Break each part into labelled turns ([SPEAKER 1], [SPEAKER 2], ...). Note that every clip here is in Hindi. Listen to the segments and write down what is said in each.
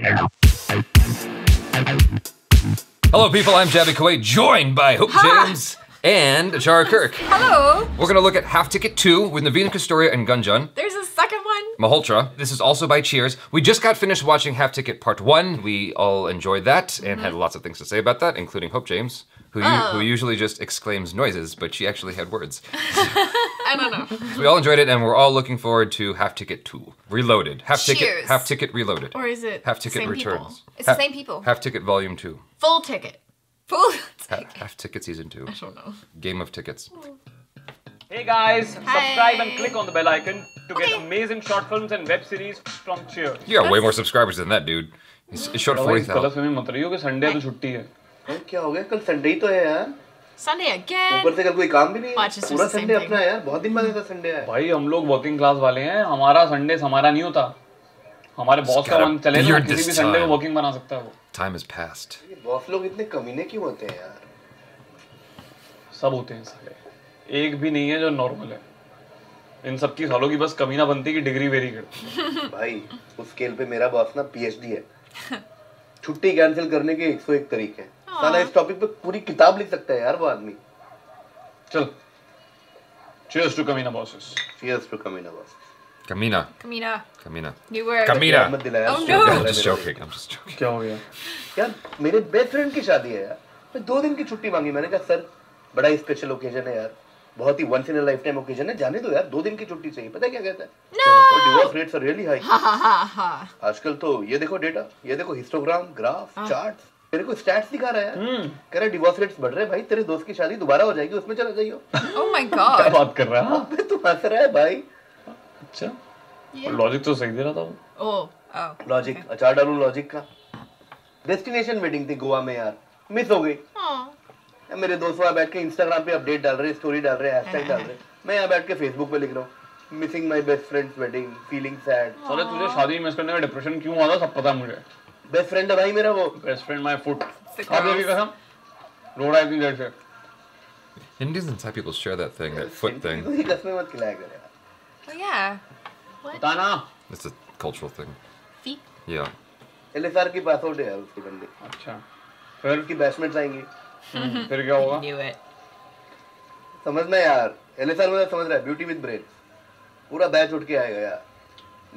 [SPEAKER 1] Hello, people. I'm Jabby Kuwait, joined by Hope James and Achara Kirk.
[SPEAKER 2] Hello.
[SPEAKER 1] We're gonna look at Half Ticket 2 with Navina Kastoria and Gunjan.
[SPEAKER 2] There's a second one.
[SPEAKER 1] Malhotra. This is also by Cheers. We just got finished watching Half Ticket Part 1. We all enjoyed that and had mhm. lots of things to say about that, including Hope James, who, u-
[SPEAKER 2] Oh.
[SPEAKER 1] who usually just exclaims noises, but she actually had words.
[SPEAKER 2] I don't know.
[SPEAKER 1] So we all enjoyed it, and we're all looking forward to Half Ticket 2. Reloaded. Half Ticket
[SPEAKER 2] Cheers.
[SPEAKER 1] Half Ticket Reloaded.
[SPEAKER 2] Or is it
[SPEAKER 1] Half
[SPEAKER 2] the
[SPEAKER 1] Ticket
[SPEAKER 2] same people?
[SPEAKER 1] Returns.
[SPEAKER 2] It's the
[SPEAKER 1] Ha-
[SPEAKER 2] same people.
[SPEAKER 1] Half Ticket Volume 2.
[SPEAKER 2] Full ticket. Full
[SPEAKER 1] Ha-
[SPEAKER 2] ticket.
[SPEAKER 1] half Ticket Season 2.
[SPEAKER 2] I don't know.
[SPEAKER 1] Game of Tickets.
[SPEAKER 3] Hey guys, subscribe and
[SPEAKER 2] Hi.
[SPEAKER 3] click on the bell icon to get
[SPEAKER 2] Okay.
[SPEAKER 3] amazing short films and web series from Cheers.
[SPEAKER 1] You got way more subscribers than that, dude. It's, it's short
[SPEAKER 3] तो
[SPEAKER 1] 40,000.
[SPEAKER 3] गलत फहमी मत रही हो कि संडे तो छुट्टी है
[SPEAKER 4] हैं, क्या हो गया? कल संडे ही तो है यार।
[SPEAKER 2] Sunday again.
[SPEAKER 4] ऊपर से कल कोई काम भी नहीं है। पूरा संडे अपना है यार। बहुत दिन बाद ऐसा संडे है।
[SPEAKER 3] भाई हम लोग वर्किंग क्लास वाले हैं। हमारा संडे हमारा नहीं होता। हमारे बॉस का मन चले ना किसी भी संडे को वर्किंग बना सकता है। वो
[SPEAKER 1] has passed.
[SPEAKER 4] ये बॉस लोग इतने कमीने क्यों होते हैं यार?
[SPEAKER 3] सब होते हैं साले। एक भी नहीं है जो नॉर्मल है। इन सबकी सालों की बस कमीना बनती की डिग्री वेरी करती है
[SPEAKER 4] भाई उस स्केल पे मेरा बॉस ना पीएचडी है। छुट्टी कैंसिल करने के 101 तरीके हैं। साला इस टॉपिक पे पूरी किताब लिख सकता है यार वो आदमी
[SPEAKER 3] चल चीयर्स टू कमीना बॉसेस
[SPEAKER 4] चीयर्स टू कमीना boss
[SPEAKER 1] Kamina.
[SPEAKER 2] Kamina.
[SPEAKER 1] Kamina.
[SPEAKER 2] You were.
[SPEAKER 1] Kamina.
[SPEAKER 4] मत दिलाया
[SPEAKER 2] Oh, no.
[SPEAKER 1] I'm just joking. I'm just joking.
[SPEAKER 3] क्या हो गया।
[SPEAKER 4] यार मेरे बेस्ट फ्रेंड की शादी है यार मैं दो दिन की छुट्टी मांगी मैंने कहा सर बड़ा ही स्पेशल ओकेजन है यार बहुत ही once in a lifetime occasion है जाने दो यार दो दिन की छुट्टी चाहिए पता है क्या कहता है
[SPEAKER 2] No.
[SPEAKER 4] Divorce rates are really high
[SPEAKER 2] Ha ha ha ha.
[SPEAKER 4] आजकल तो ये देखो डेटा ये देखो हिस्टोग्राम ग्राफ चार्ट्स तेरे को स्टैट्स दिखा रहा है। यार कह रहा है डिवोर्स रेट्स बढ़ रहे हैं भाई तेरे दोस्त की शादी दोबारा हो जाएगी उसमें चला जाइयो।
[SPEAKER 2] Oh my
[SPEAKER 3] क्या बात कर रहा है?
[SPEAKER 4] अबे तू हंस रहा है भाई।
[SPEAKER 3] अच्छा।
[SPEAKER 2] Yeah.
[SPEAKER 3] लॉजिक तो सही दे रहा था वो।
[SPEAKER 2] Oh. Oh.
[SPEAKER 4] लॉजिक अचार डालू लॉजिक का? डेस्टिनेशन वेडिंग थी गोवा में यार। मिस हो गई।
[SPEAKER 2] Oh.
[SPEAKER 4] मेरे दोस्त वहाँ बैठ के इंस्टाग्राम पे अपडेट डाल रहे स्टोरी डाल रहे हैशटैग डाल रहे। मैं यहाँ बैठ के फेसबुक पे लिख रहा हूँ missing my best friend's wedding feeling sad
[SPEAKER 3] साले तुझे शादी मिस करने का डिप्रेशन क्यों हुआ था सब पता मुझे।
[SPEAKER 4] बेस्ट फ्रेंड है भाई मेरा वो।
[SPEAKER 3] बेस्ट फ्रेंड माय फुट की
[SPEAKER 2] girls.
[SPEAKER 3] कसम road I think that's it
[SPEAKER 1] Indians and Thai people share that thing, that foot thing.
[SPEAKER 4] ये कसमें मत खिलाया कर यार।
[SPEAKER 2] Oh yeah.
[SPEAKER 3] बता ना
[SPEAKER 1] It's a cultural thing.
[SPEAKER 2] Feet.
[SPEAKER 1] Yeah.
[SPEAKER 4] L S R की पास आउट है यार उसकी बंदी।
[SPEAKER 3] अच्छा। फिर
[SPEAKER 4] उसकी बैचमेट्स आएँगी।
[SPEAKER 3] फिर क्या होगा?
[SPEAKER 2] Knew it.
[SPEAKER 4] समझना यार। एलएसआर मतलब समझ रहा है। ब्यूटी विद ब्रेन पूरा बैच उठ के आएगा यार।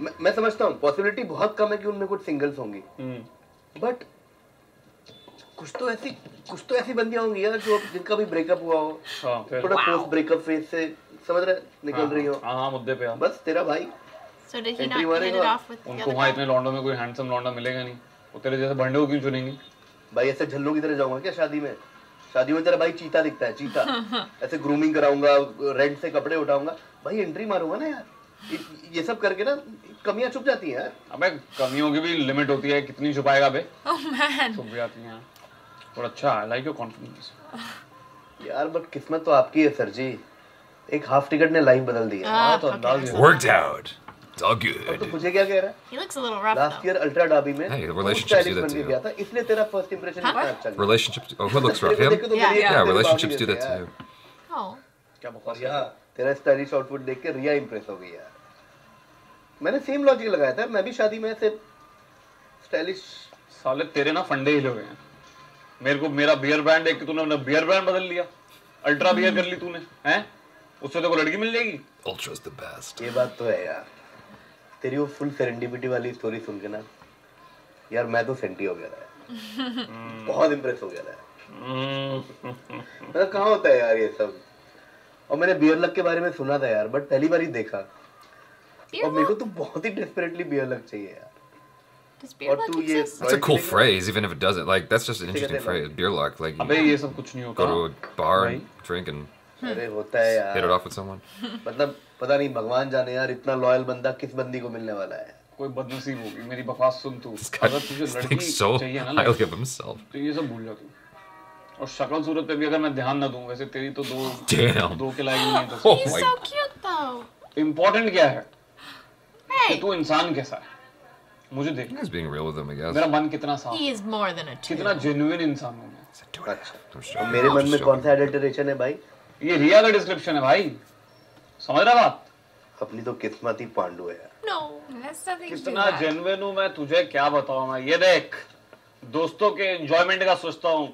[SPEAKER 4] मैं, मैं समझता हूँ पॉसिबिलिटी बहुत कम है कि उनमें कुछ सिंगल्स होंगी।
[SPEAKER 3] हम्म।
[SPEAKER 4] बट कुछ तो ऐसी कुछ तो ऐसी बंदियाँ होंगी यार जो जिनका भी ब्रेकअप हुआ हो।
[SPEAKER 3] हाँ
[SPEAKER 4] थोड़ा पोस्ट ब्रेकअप फ़ेज़ से समझ रहे निकल रही हो।
[SPEAKER 3] हाँ हाँ मुद्दे पे
[SPEAKER 4] बस तेरा भाई।
[SPEAKER 3] उनको वहाँ इतने लौंडों में कोई हैंडसम लौंडा मिलेगा नहीं। वो तेरे जैसे भंडे को क्यों चुनेंगी?
[SPEAKER 4] भाई ऐसे झल्लों की तरह जाऊँगा क्या शादी में? शादी में तेरा भाई चीता दिखता है चीता। ऐसे ग्रूमिंग कराऊँगा रेंट से कपड़े उठाऊँगा। भाई एंट्री मारूँगा ना यार। ये- सब करके ना कमियाँ छुप जाती हैं
[SPEAKER 3] अबे कमियों की भी लिमिट होती है कितनी छुपाएगा बे
[SPEAKER 2] Oh.
[SPEAKER 3] छुप जाती हैं और अच्छा आई लाइक योर कॉन्फिडेंस
[SPEAKER 4] यार बट किस्मत तो आपकी है सर जी एक हाफ़ टिकट ने लाइफ बदल दी है
[SPEAKER 3] हाँ तो
[SPEAKER 2] okay.
[SPEAKER 3] अंदाज है
[SPEAKER 1] Worked out. It's all
[SPEAKER 4] तो. मुझे क्या कह रहा है
[SPEAKER 2] looks a little rough last
[SPEAKER 4] year ultra डाबी में
[SPEAKER 1] Hey, relationships do that.
[SPEAKER 4] गया था इसलिए तेरा फ़र्स्ट इंप्रेशन इतना अच्छा गया
[SPEAKER 1] Relationships. Oh, who looks rough? Him?
[SPEAKER 4] तो
[SPEAKER 2] Yeah,
[SPEAKER 1] relationships do that
[SPEAKER 4] हैं.
[SPEAKER 2] Oh.
[SPEAKER 3] क्या बकवास
[SPEAKER 4] यार। तेरा स्टाइलिश आउटफिट देख के रिया इंप्रेस हो गई यार मैंने सेम लॉजिक लगाया था मैं भी शादी में ऐसे स्टाइलिश
[SPEAKER 3] साले तेरे ना फंडे हिले हुए हैं। मेरे को मेरा बियर ब्रांड देख के तूने अपना बियर ब्रांड बदल लिया। अल्ट्रा बियर कर ली तूने हैं? उससे तेरे को लड़की मिल जाएगी।
[SPEAKER 1] Ultra's the best.
[SPEAKER 4] ये बात तो है यार। तेरी वो फुल सेरेंडिपिटी वाली स्टोरी सुन के ना यार मैं तो सेंटी हो गया था। बहुत इंप्रेस हो गया था। मतलब कहाँ होता है यार ये सब? और मैंने बियर लक के बारे में सुना था यार बट पहली बार ही देखा।
[SPEAKER 2] Beer
[SPEAKER 4] और मेरे को तो बहुत ही डेस्परेटली बियर लक चाहिए यार
[SPEAKER 2] Does beer
[SPEAKER 4] और
[SPEAKER 2] luck
[SPEAKER 4] ये
[SPEAKER 2] exist?
[SPEAKER 1] That's a cool phrase, even if it doesn't. Like, that's just an interesting phrase. Beer luck. Like, you
[SPEAKER 3] अबे ये सब कुछ नहीं होता
[SPEAKER 1] go to a bar and drink and
[SPEAKER 4] अरे होता है यार.
[SPEAKER 1] hit it off with someone.
[SPEAKER 4] मतलब पता नहीं भगवान जाने यार इतना लॉयल बंदा किस बंदी को मिलने वाला है
[SPEAKER 3] कोई बदनसीब होगी मेरी बकवास सुन तू
[SPEAKER 1] This guy
[SPEAKER 3] अगर तुझे लड़की
[SPEAKER 1] thinks so
[SPEAKER 3] चाहिए ना
[SPEAKER 1] himself.
[SPEAKER 3] तो ये सब भूल जा तू और शक्ल सूरत पे भी अगर मैं ध्यान ना दूँ वैसे तेरी तो दो
[SPEAKER 1] Damn.
[SPEAKER 3] दो के लायक नहीं है तो
[SPEAKER 2] He's so cute though.
[SPEAKER 3] Important क्या है
[SPEAKER 2] Hey.
[SPEAKER 3] तू इंसान कैसा है मुझे देख
[SPEAKER 1] He's being real with them, I guess.
[SPEAKER 3] मेरा मन कितना साफ़
[SPEAKER 2] He is more than a two.
[SPEAKER 3] कितना जेन्युइन इंसान हूँ मैं
[SPEAKER 4] अच्छा. मेरे मन में कौन सा एडिटरेशन है भाई
[SPEAKER 3] ये रिया का डिस्क्रिप्शन है भाई समझ रहा बात
[SPEAKER 4] अपनी तो किस्मत ही पांडु है यार
[SPEAKER 2] No.
[SPEAKER 3] कितना जेन्युइन हूँ मैं तुझे क्या बताऊँ मैं ये देख दोस्तों के एंजॉयमेंट का सोचता हूँ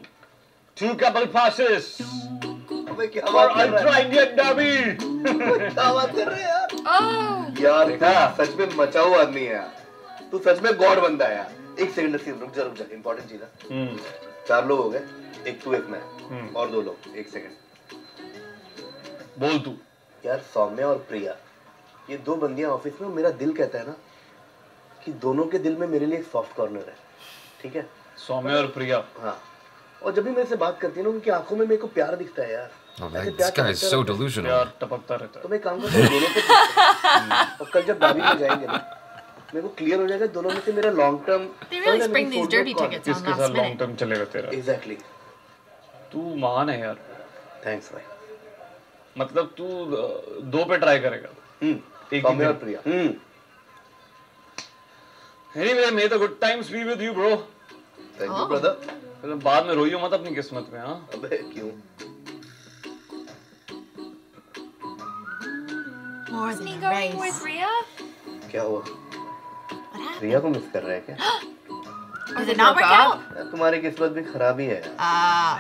[SPEAKER 3] टू कपल पासेस
[SPEAKER 4] अबे क्या बात कर रहा है
[SPEAKER 3] इंडियन डबी
[SPEAKER 4] क्या बात कर रहे हैं यार
[SPEAKER 5] Oh,
[SPEAKER 4] यार? तू सच में मचाऊ आदमी है। यार तू सच में गॉड बंदा है यार। एक सेकंड से रुक जा रुक जा। इंपॉर्टेंट चीज़ है। चार लोग हो गए। एक तू एक मैं।
[SPEAKER 3] हम्म।
[SPEAKER 4] और दो लोग। एक सेकंड
[SPEAKER 3] बोल तू।
[SPEAKER 4] यार सौम्या और प्रिया ये दो बंदियाँ ऑफ़िस में मेरा दिल कहता है ना कि दोनों के दिल में मेरे लिए एक सॉफ्ट कॉर्नर है। ठीक है?
[SPEAKER 3] सौम्य और प्रिया।
[SPEAKER 4] हाँ। और जब भी मेरे से बात करती है ना उनकी आँखों में मेरे को प्यार दिखता है यार।
[SPEAKER 1] Oh,
[SPEAKER 4] प्यार
[SPEAKER 1] this guy is so delusional.
[SPEAKER 3] प्यार टपकता रहता
[SPEAKER 4] तो मैं काम करता हूँ दोनों को और कल जब दादी में जाएँगे ना मेरे को क्लियर हो जाएगा दोनों में से मेरा long term
[SPEAKER 2] They really spring these dirty tickets on
[SPEAKER 3] किसके
[SPEAKER 2] last
[SPEAKER 3] साथ लॉन्ग
[SPEAKER 2] minute.
[SPEAKER 3] टर्म चलेगा तेरा?
[SPEAKER 4] एग्जैक्टली
[SPEAKER 3] तू महान है यार।
[SPEAKER 4] थैंक्स भाई।
[SPEAKER 3] मतलब तू अ, दो पे ट्राई करेगा।
[SPEAKER 4] हम्म।
[SPEAKER 3] एक ही
[SPEAKER 4] और प्रिया। हम्म।
[SPEAKER 3] Anyway may the good times be with you
[SPEAKER 4] bro thank
[SPEAKER 2] you.
[SPEAKER 4] Brother
[SPEAKER 3] बाद में रोइयो मत अपनी किस्मत में हाँ।
[SPEAKER 4] अबे क्यों?
[SPEAKER 2] More
[SPEAKER 5] isn't he
[SPEAKER 2] a
[SPEAKER 5] going
[SPEAKER 2] race.
[SPEAKER 5] with Rhea?
[SPEAKER 4] क्या हुआ
[SPEAKER 2] What happened?
[SPEAKER 4] प्रिया को मिस कर रहे हैं क्या
[SPEAKER 2] Did it not work out?
[SPEAKER 4] तुम्हारी किस्मत भी खराब ही है
[SPEAKER 2] Ah,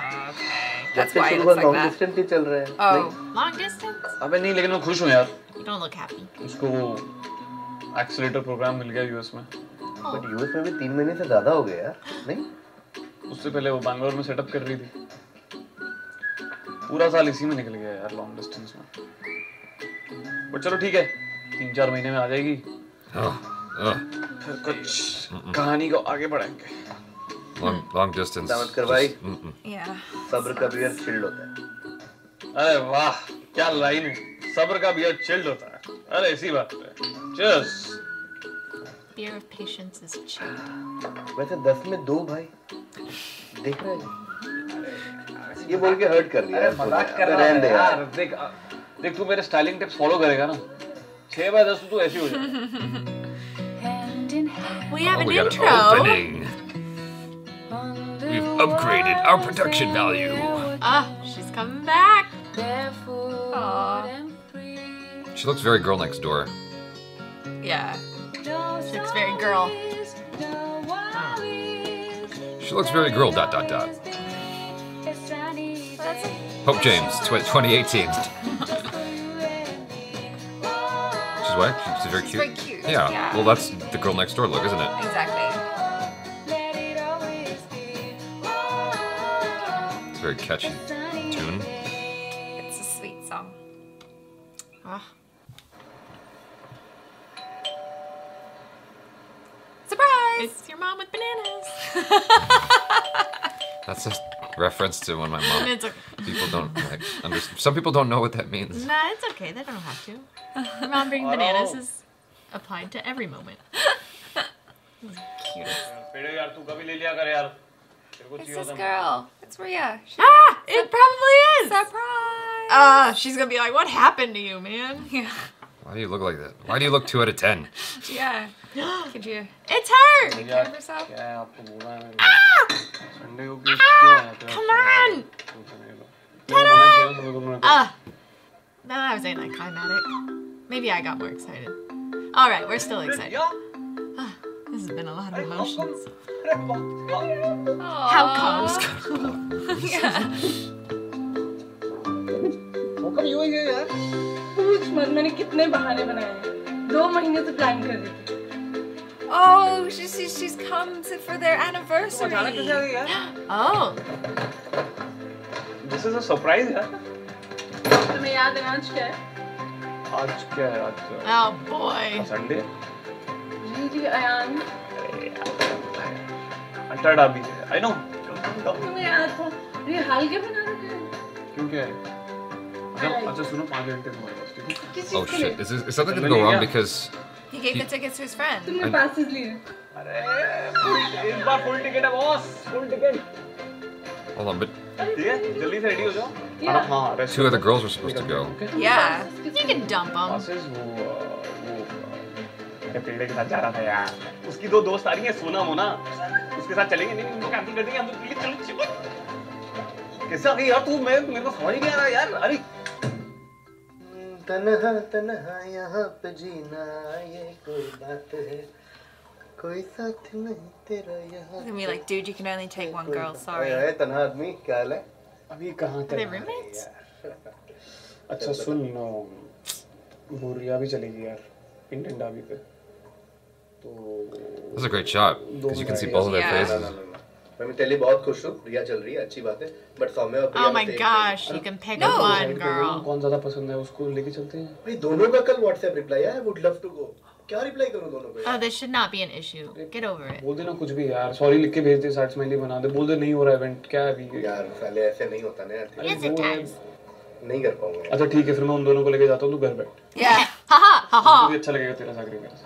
[SPEAKER 5] That's why it looks like that.
[SPEAKER 4] Distance ही चल रहे हैं
[SPEAKER 5] Oh.
[SPEAKER 2] long distance?
[SPEAKER 3] अबे नहीं लेकिन मैं खुश हूँ यार
[SPEAKER 2] You don't look happy.
[SPEAKER 3] उसको वो एक्सीलेटर प्रोग्राम मिल गया यूएस में
[SPEAKER 4] बट यूएस में भी तीन महीने से ज़्यादा हो गए यार नहीं
[SPEAKER 3] उससे पहले वो बैंगलोर में सेटअप कर रही थी पूरा साल इसी में निकल गया यार लॉन्ग डिस्टेंस में बट चलो ठीक है तीन चार महीने में आ जाएगी।
[SPEAKER 1] Oh, oh,
[SPEAKER 3] फिर कुछ कहानी को आगे बढ़ाएँगे।
[SPEAKER 1] Long, long distance.
[SPEAKER 4] दामद कर भाई।
[SPEAKER 1] Just- mm-mm.
[SPEAKER 5] Yeah.
[SPEAKER 4] सब्र का बियर चिल्ड होता है।
[SPEAKER 3] अरे वाह क्या लाइन है। सब्र का बियर चिल्ड होता है। अरे इसी बात पे cheers
[SPEAKER 2] Beer of patience is chilled.
[SPEAKER 4] वैसे दस में दो भाई। देख रहे हैं। ये बोल के हर्ट कर दिया
[SPEAKER 3] मज़ाक कर रहा है यार देख देख तू मेरे स्टाइलिंग टिप्स फॉलो करेगा ना छह बाय दस तो तू ऐसी हो जाए
[SPEAKER 2] We have
[SPEAKER 1] Oh,
[SPEAKER 2] an
[SPEAKER 1] we got
[SPEAKER 2] intro.
[SPEAKER 1] an opening. We've upgraded our production value.
[SPEAKER 2] Ah, she's coming back.
[SPEAKER 5] Aw.
[SPEAKER 1] She looks very girl next door.
[SPEAKER 5] Yeah.
[SPEAKER 2] She looks very girl.
[SPEAKER 1] She looks very girl. Dot dot dot. Hope James, tw- 2018. She's what? She's very
[SPEAKER 5] She's
[SPEAKER 1] cute.
[SPEAKER 5] very cute.
[SPEAKER 1] Yeah.
[SPEAKER 5] Yeah.
[SPEAKER 1] Well, that's the girl next door look, isn't it?
[SPEAKER 5] Exactly.
[SPEAKER 1] It's a very catchy tune.
[SPEAKER 5] It's a sweet song.
[SPEAKER 2] Ah,
[SPEAKER 5] Surprise!
[SPEAKER 2] it's your mom with bananas.
[SPEAKER 1] That's a reference to when my mom.
[SPEAKER 2] It's okay.
[SPEAKER 1] People don't like understand. Some people don't know what that means.
[SPEAKER 2] Nah, it's okay. They don't have to. Mom bringing bananas is applied to every moment.
[SPEAKER 5] It's this girl. It's Ria. She
[SPEAKER 2] ah, it probably is.
[SPEAKER 5] Surprise.
[SPEAKER 2] Ah, uh, she's gonna be like, "What happened to you, man?"
[SPEAKER 5] Yeah.
[SPEAKER 1] Why do you look like that? Why do you look two out of ten?
[SPEAKER 5] yeah. Could you?
[SPEAKER 2] It's her.
[SPEAKER 5] Take care of yourself.
[SPEAKER 3] ah! है आपको बोला है मेरे को संडे को क्यों क्यों आया था
[SPEAKER 2] Come on.
[SPEAKER 3] Ta-da!
[SPEAKER 2] Ah, no, that was anticlimactic. Maybe I got more excited. All right, we're still excited. Ah, this has been a lot of emotions. How comes?
[SPEAKER 5] Yeah.
[SPEAKER 6] पूछ मत मैंने कितने बहाने बनाए हैं दो महीने से प्लान कर रही थी
[SPEAKER 5] Oh, she, she, she's come to, for their anniversary.
[SPEAKER 2] Oh,
[SPEAKER 3] this is a surprise यार
[SPEAKER 6] तुम्हें याद है आज क्या है
[SPEAKER 3] आज क्या है आज
[SPEAKER 2] oh boy.
[SPEAKER 3] संडे
[SPEAKER 6] जी अयान
[SPEAKER 3] अट्टा डाबी है आई नो
[SPEAKER 6] तुम्हें याद था ये हाल के बना रखे हैं
[SPEAKER 3] क्यों क्या है अच्छा अच्छा सुनो पाँच घंटे तुम्हारे पास ठीक है
[SPEAKER 6] किस
[SPEAKER 1] Oh
[SPEAKER 6] चीज के लिए
[SPEAKER 1] shit! Is, this, is something gonna go wrong because
[SPEAKER 5] He gave he, the tickets to his friend.
[SPEAKER 6] तुमने पासेस लिए।
[SPEAKER 3] अरे full- इस बार फुल टिकट है boss full ticket.
[SPEAKER 1] Hold on, but
[SPEAKER 3] ठीक है जल्दी से रेडी हो जाओ।
[SPEAKER 6] Yeah.
[SPEAKER 3] हाँ हाँ
[SPEAKER 1] two other girls were supposed to go.
[SPEAKER 5] Yeah.
[SPEAKER 2] You can dump them.
[SPEAKER 3] Passes वो वो मेरे पेड़े के साथ जा रहा था यार। उसकी दो दोस्त आ रही है सोना मोना। उसके साथ चलेंगे? नहीं उनको कैंसिल कर देंगे हम तो। प्लीज़ चलो चलो। कैसे आ यार तू? मैं मेरे को समझ नहीं आ रहा यार। अरे
[SPEAKER 4] तन्हा तन्हा यहाँ पे जीना ये कोई बात है कोई साथ नहीं तेरा यहाँ
[SPEAKER 5] Gonna be like, dude, you can only take one girl.
[SPEAKER 4] अरे
[SPEAKER 5] Sorry.
[SPEAKER 4] है तन्हा आदमी क्या हाल है
[SPEAKER 3] अभी कहाँ
[SPEAKER 2] Are they
[SPEAKER 3] तक
[SPEAKER 2] roommates?
[SPEAKER 3] अच्छा सुन नो बुरिया भी चलेगी यार इंडियन डाबी पे तो
[SPEAKER 1] That's a great shot because you can see both of their
[SPEAKER 5] Yeah.
[SPEAKER 4] ना
[SPEAKER 1] faces.
[SPEAKER 4] ना ना मैं तेरे बहुत खुश हूँ रिया चल रही है अच्छी बात है बट सौम्य और प्रिया
[SPEAKER 2] Oh my gosh, you can pick
[SPEAKER 5] No.
[SPEAKER 2] one
[SPEAKER 3] ना
[SPEAKER 2] girl.
[SPEAKER 3] कौन ज़्यादा पसंद है उसको लेके चलते हैं
[SPEAKER 4] भाई दोनों का कल व्हाट्सएप रिप्लाई है वुड लव टू गो क्या रिप्लाई करूँ दोनों को
[SPEAKER 2] Oh,
[SPEAKER 4] यार?
[SPEAKER 2] this should not be an issue. Get over it.
[SPEAKER 3] बोल देना कुछ भी यार सॉरी लिख के भेज दे साइड स्माइली बना दे बोल दे नहीं हो रहा इवेंट क्या है अभी
[SPEAKER 4] यार साले ऐसे नहीं होता ना यार
[SPEAKER 2] Yes, it does.
[SPEAKER 4] नहीं कर पाऊँगा
[SPEAKER 3] अच्छा ठीक है फिर मैं उन दोनों को लेके जाता हूँ तू घर बैठ
[SPEAKER 5] Yeah.
[SPEAKER 2] Haha, haha.
[SPEAKER 3] अच्छा लगेगा तेरा सागरी मेरे से।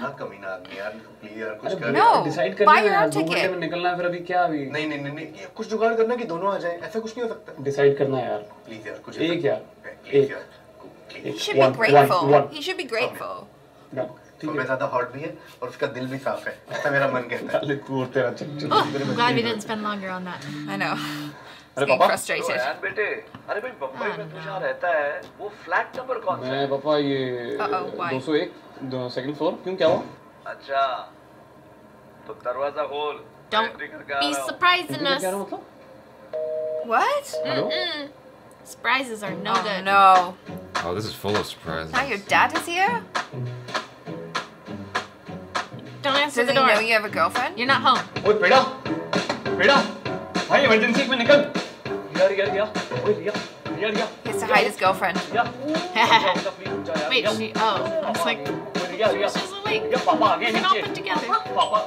[SPEAKER 4] हाँ कमीना आदमी यार प्लीज़ यार कुछ कर
[SPEAKER 5] No.
[SPEAKER 3] डिसाइड करना है
[SPEAKER 5] your
[SPEAKER 3] यार
[SPEAKER 5] own
[SPEAKER 3] दो घंटे में निकलना है फिर अभी क्या अभी?
[SPEAKER 4] नहीं नहीं नहीं नहीं ये कुछ जुगाड़ करना कि दोनों आ जाएँ ऐसा कुछ नहीं हो सकता।
[SPEAKER 3] डिसाइड करना है यार।
[SPEAKER 4] प्लीज़ यार कुछ
[SPEAKER 3] एक यार एक।
[SPEAKER 5] He should be grateful.
[SPEAKER 3] one, one.
[SPEAKER 5] He should be grateful.
[SPEAKER 3] Done ठीक
[SPEAKER 4] ज़्यादा हॉट भी है और उसका दिल भी साफ़ है। ऐसा मेरा मन कहता है।
[SPEAKER 3] तू और तेरा चल चल
[SPEAKER 2] Oh, I'm glad we didn't spend longer on that.
[SPEAKER 5] I know.
[SPEAKER 3] अरे
[SPEAKER 5] Getting
[SPEAKER 3] पापा
[SPEAKER 5] frustrated.
[SPEAKER 7] यार बेटे अरे भाई बम्बई में तू जहाँ रहता है वो फ्लैट नंबर कौन सा है
[SPEAKER 3] मैं पापा ये
[SPEAKER 5] Uh-oh, why?
[SPEAKER 3] 201 सेकंड फ्लोर क्यों क्या हुआ
[SPEAKER 7] अच्छा तो दरवाजा खोल
[SPEAKER 2] Don't
[SPEAKER 7] एंट्री करके आ
[SPEAKER 2] be
[SPEAKER 7] रहा हूँ।
[SPEAKER 2] surprising
[SPEAKER 3] क्या
[SPEAKER 2] us.
[SPEAKER 3] कह रहा हूँ मतलब
[SPEAKER 5] What?
[SPEAKER 3] Hello
[SPEAKER 2] Mm-mm. Surprises are no
[SPEAKER 5] Oh
[SPEAKER 2] good.
[SPEAKER 5] no.
[SPEAKER 1] Oh, this is full of surprises.
[SPEAKER 5] Now your dad is here?
[SPEAKER 2] Don't answer
[SPEAKER 5] Does
[SPEAKER 2] the
[SPEAKER 5] he know
[SPEAKER 2] door.
[SPEAKER 5] you have a girlfriend?
[SPEAKER 2] You're not home.
[SPEAKER 3] ओए पेड़ा पेड़ा भाई इमरजेंसी में निकल
[SPEAKER 5] He has to hide his girlfriend.
[SPEAKER 2] Wait, she. Oh, I was like, she's awake. We can all put together.
[SPEAKER 3] पापा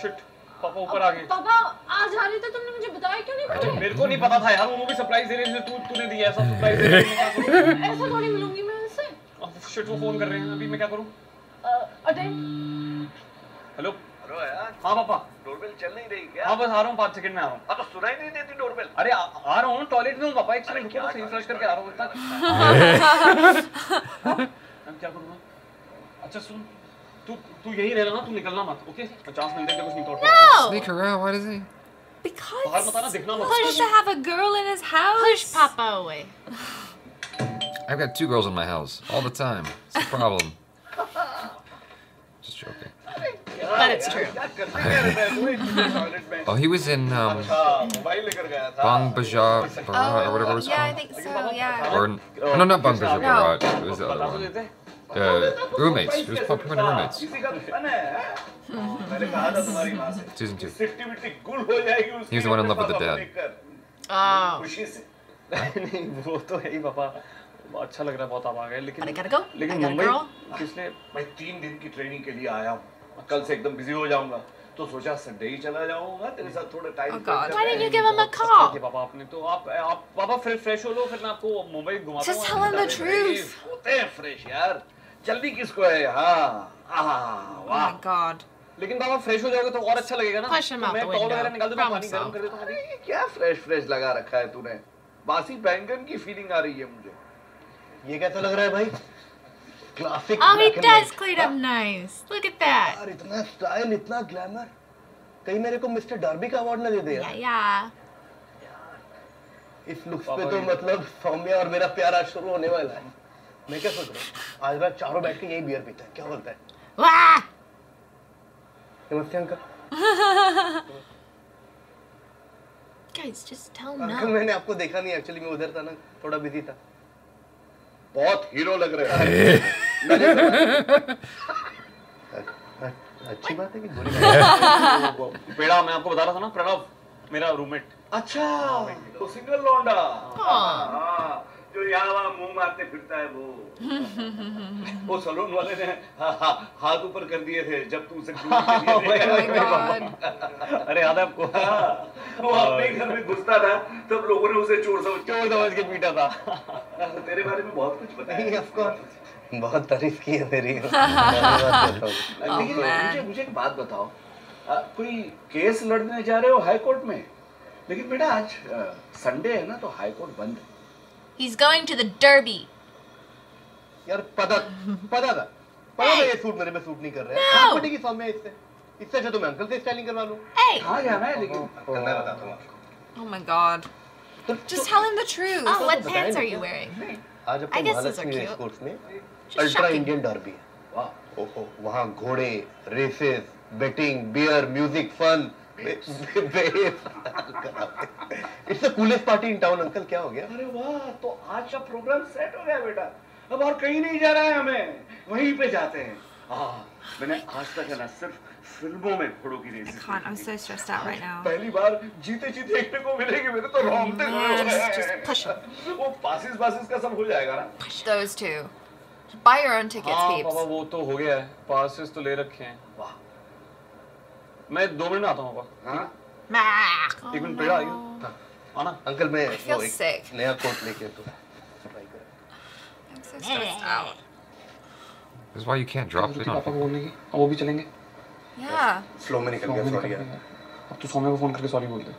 [SPEAKER 3] शिट पापा ऊपर आ गए
[SPEAKER 6] पापा आज आ रहे थे तुमने मुझे बताया क्यों नहीं पहले
[SPEAKER 3] मेरे को नहीं पता था यार वो मूवी सरप्राइज़ दे रहे थे तू तूने दिया ऐसा सरप्राइज़ दे रहे थे
[SPEAKER 6] ऐसा थोड़ी मिलूँगी मैं उससे
[SPEAKER 3] शिट वो फ़ोन कर रहे हैं अभी मैं क्या करूँ?
[SPEAKER 6] अटेंड
[SPEAKER 3] हेलो
[SPEAKER 7] हेलो यार।
[SPEAKER 3] हाँ पापा।
[SPEAKER 7] डोरबेल चल नहीं रही क्या
[SPEAKER 3] हाँ बस आ रहा हूँ पाँच सेकंड में आ रहा हूँ
[SPEAKER 7] हाँ तो सुनाई नहीं देती डोरबेल
[SPEAKER 3] अरे आ, आ रहा हूँ टॉयलेट में हूँ पापा एक सेकंड रुको
[SPEAKER 7] क्या
[SPEAKER 3] सही
[SPEAKER 7] toilet
[SPEAKER 3] फ्लश करके
[SPEAKER 7] में?
[SPEAKER 3] आ रहा हूँ तक अब क्या करूँगा अच्छा सुन तू तू यही रहना ना तू निकलना मत ओके पचास मिनट तक कुछ नहीं तोड़
[SPEAKER 2] No!
[SPEAKER 1] Sneak around. Why does he?
[SPEAKER 3] बाहर मत आना
[SPEAKER 5] Because
[SPEAKER 3] दिखना
[SPEAKER 5] he
[SPEAKER 3] मत
[SPEAKER 5] has to have a girl in his house.
[SPEAKER 2] Push Papa away.
[SPEAKER 1] I've got two girls in my house all the time. It's a problem.
[SPEAKER 2] But it's true.
[SPEAKER 7] क्या करते क्या रहता है तू एक टॉयलेट में
[SPEAKER 1] Oh, he was in um,
[SPEAKER 7] हाँ मोबाइल लेकर गया था
[SPEAKER 1] Bang Bajar Barat or whatever it was
[SPEAKER 5] Oh, yeah, I
[SPEAKER 1] called.
[SPEAKER 5] think so. Yeah.
[SPEAKER 1] Or no, not Bang Bajar
[SPEAKER 5] No.
[SPEAKER 1] Barat. It was the other
[SPEAKER 3] बता तो
[SPEAKER 1] one.
[SPEAKER 3] देते
[SPEAKER 1] Uh, roommates. It was permanent roommates.
[SPEAKER 7] इसी का फन है हाँ? मैंने कहा था तुम्हारी माँ से
[SPEAKER 1] Season two.
[SPEAKER 7] सिट्टी मिट्टी गुल हो जाएगी उसकी
[SPEAKER 1] He was the one in love with the
[SPEAKER 7] अपने
[SPEAKER 1] dad.
[SPEAKER 7] देखकर।
[SPEAKER 2] Oh.
[SPEAKER 7] खुशी से
[SPEAKER 3] नहीं वो तो है ही पापा अच्छा लग रहा है बहुत आप आ गए लेकिन
[SPEAKER 2] But I gotta go.
[SPEAKER 3] लेकिन
[SPEAKER 2] I got a
[SPEAKER 3] Mumbai
[SPEAKER 2] girl.
[SPEAKER 3] किसने
[SPEAKER 7] मैं तीन दिन की ट्रेनिंग के लिए आया हूँ कल से एकदम बिज़ी हो जाऊँगा। तो सोचा संडे ही चला जाऊँगा तेरे साथ थोड़ा time
[SPEAKER 5] Oh,
[SPEAKER 2] Why didn't you give him a
[SPEAKER 3] अच्छा
[SPEAKER 2] call?
[SPEAKER 3] पापा आपने तो आप आप पापा फिर फ्रेश हो लो फिर मैं आपको मुंबई घुमाता
[SPEAKER 5] Just
[SPEAKER 3] हूँ।
[SPEAKER 5] tell him the truth.
[SPEAKER 7] होते हैं फ्रेश यार। जल्दी किसको है? हाँ आहा,
[SPEAKER 5] Oh
[SPEAKER 7] वाह।
[SPEAKER 5] my god.
[SPEAKER 3] लेकिन पापा फ्रेश हो जाओगे तो और अच्छा लगेगा ना। तो मैं
[SPEAKER 2] the
[SPEAKER 3] वगैरह निकाल दूँ पानी गर्म कर देता हूँ अभी
[SPEAKER 7] अरे क्या फ्रेश फ्रेश लगा रखा है तूने? बासी बैंगन की फीलिंग आ रही है मुझे।
[SPEAKER 4] ये कैसा लग रहा है भाई? Classic
[SPEAKER 2] Oh, he does clean up nice. Look at that.
[SPEAKER 4] यार इतना स्टाइल इतना ग्लैमर कहीं मेरे को मिस्टर डार्बी का अवार्ड ना दे दे यार।
[SPEAKER 2] Yeah.
[SPEAKER 4] इस लुक्स पे तो मतलब सौम्या और मेरा प्यार आज शुरू होने वाला है। मैं क्या सोच रहा हूँ? आज रात चारों बैठ के यही बियर पीते हैं। क्या बोलता है?
[SPEAKER 2] Wah!
[SPEAKER 4] नमस्ते uncle
[SPEAKER 2] Guys, just tell him uncle
[SPEAKER 4] मैंने आपको देखा नहीं एक्चुअली मैं उधर था ना थोड़ा बिज़ी था।
[SPEAKER 7] बहुत हीरो लग रहे हैं।
[SPEAKER 4] अच्छी बात है कि बुरी है?
[SPEAKER 3] पेड़ा मैं आपको बता रहा था ना प्रणव मेरा रूममेट
[SPEAKER 7] अच्छा। तो सिंगल लौंडा
[SPEAKER 2] हाँ।
[SPEAKER 7] हाँ, जो यहाँ वहाँ मुँह मारते फिरता है वो। वो सलून वाले ने हा, हा, हाथ ऊपर कर दिए थे जब तू उसे
[SPEAKER 5] Oh.
[SPEAKER 3] अरे याद आपको?
[SPEAKER 7] हाँ, वो अपने घर में घुसता था तब लोगों ने उसे चोर समझ
[SPEAKER 3] चोर समझ के पीटा था।
[SPEAKER 7] तेरे बारे में बहुत कुछ
[SPEAKER 4] कोर्स बहुत तारीफ़ की है मेरी।
[SPEAKER 7] मुझे मुझे एक बात बताओ। कोई केस लड़ने जा रहे हो हाई कोर्ट में? लेकिन बेटा आज संडे है ना तो हाई कोर्ट बंद है।
[SPEAKER 2] He's going to the Derby.
[SPEAKER 4] यार पता पता था पता था ये सूट मेरे पे सूट नहीं कर रहा है हाँ पटेगी सौम्या इससे इससे अच्छा तो मैं अंकल से स्टाइलिंग करवा लूँ
[SPEAKER 2] Hey!
[SPEAKER 7] कहाँ जाना है लेकिन
[SPEAKER 4] अंकल मैं बताता हूँ आपको
[SPEAKER 5] Oh my god.
[SPEAKER 4] तो
[SPEAKER 5] Just tell him the truth.
[SPEAKER 2] Oh, what
[SPEAKER 4] बताया
[SPEAKER 2] pants are
[SPEAKER 4] नहीं
[SPEAKER 2] you
[SPEAKER 4] क्या?
[SPEAKER 2] wearing?
[SPEAKER 4] आज
[SPEAKER 2] I
[SPEAKER 4] अपने
[SPEAKER 2] guess these are
[SPEAKER 4] Mahalaxmi
[SPEAKER 2] cute.
[SPEAKER 4] Race course में
[SPEAKER 2] Just
[SPEAKER 4] ultra
[SPEAKER 2] shocking.
[SPEAKER 4] Indian derby है वाह ओहो वहाँ घोड़े races betting beer music fun it's the coolest party in town uncle क्या हो गया?
[SPEAKER 7] अरे वाह तो आज का प्रोग्राम सेट हो गया बेटा। अब और कहीं नहीं जाना है हमें। वहीं पे जाते हैं। हाँ मैंने आज तक है ना सिर्फ़ फ़िल्मों में घोड़ों की
[SPEAKER 5] race I'm so stressed out right now.
[SPEAKER 7] पहली बार जीते जी देखने को मिलेगी मेरे तो रोंगटे खड़े हो रहे हैं। वो पासिस पासिस का सब हो जाएगा ना।
[SPEAKER 5] Those two. Buy your own tickets,
[SPEAKER 3] हाँ
[SPEAKER 5] peeps.
[SPEAKER 3] वो तो हो गया है। पासेस तो ले रखे हैं।
[SPEAKER 7] वाह।
[SPEAKER 3] मैं दो मिनट में आता हूँ पापा
[SPEAKER 7] हाँ.
[SPEAKER 3] एक मिनट पेड़ा आइए आना
[SPEAKER 4] अंकल मैं वो एक. नया कोट लेके तो try करें।
[SPEAKER 5] I'm so stressed out.
[SPEAKER 1] This is why you can't drop
[SPEAKER 3] ज़रूरत
[SPEAKER 1] it on
[SPEAKER 3] पापा को बोलने की अब वो भी चलेंगे
[SPEAKER 5] Yeah.
[SPEAKER 4] फ्लो में निकल
[SPEAKER 3] तो
[SPEAKER 4] गया सॉरी यार।
[SPEAKER 3] अब तू सौम्य को फ़ोन करके सॉरी बोल दे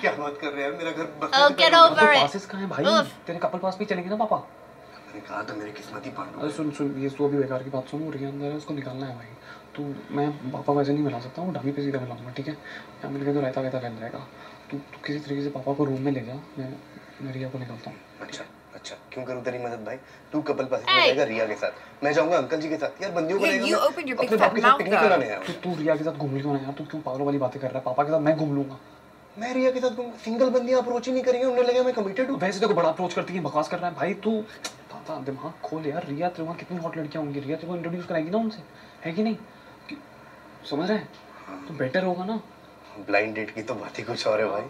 [SPEAKER 4] क्या बात कर रहे हैं मेरा घर बस
[SPEAKER 2] Oh, get over it.
[SPEAKER 3] Passes कहाँ है भाई. तेरे कपल पास भी चलेंगे ना पापा
[SPEAKER 4] मैंने कहा था मेरी किस्मत ही पार
[SPEAKER 3] अरे सुन सुन ये तो अभी बेकार की बात सुन रिया अंदर है उसको निकालना है भाई तू मैं पापा को ऐसे नहीं मिला सकता हूँ डामी पे सीधा मिलाऊँगा ठीक है? या मिल के तो रहता रहता बन जाएगा तू तू किसी तरीके से पापा को रूम में ले जा मैं मैं रिया को निकालता हूँ।
[SPEAKER 4] अच्छा अच्छा क्यों करूँ तेरी मदद भाई? तू कपल पास में. रहेगा रिया के साथ। मैं जाऊँगा अंकल जी के साथ। यार बंदियों को
[SPEAKER 5] big
[SPEAKER 4] अपने बाप के साथ पिकनिक कराने आया
[SPEAKER 3] तू तू रिया के साथ घूम क्यों ना यार तू क्यों पागलों वाली बातें कर रहा है। पापा के साथ मैं घूम लूँगा।
[SPEAKER 4] मैं रिया के साथ घूम- सिंगल बंदियाँ अप्रोच ही नहीं करेंगे। उन्हें लगा मैं कमिटेड हूँ।
[SPEAKER 3] वैसे को बड़ा अप्रोच करती है बकवास कर रहा है। भाई तू पापा दिमाग खोल यार। रिया तेरे वहाँ कितनी हॉट लड़कियाँ होंगी? रिया तेरे को इंट्रोड्यूस कराएगी ना उनसे? है कि नहीं? समझ रहे हैं? तो बेटर होगा ना?
[SPEAKER 4] ब्लाइंड डेट की तो बात ही कुछ और है भाई।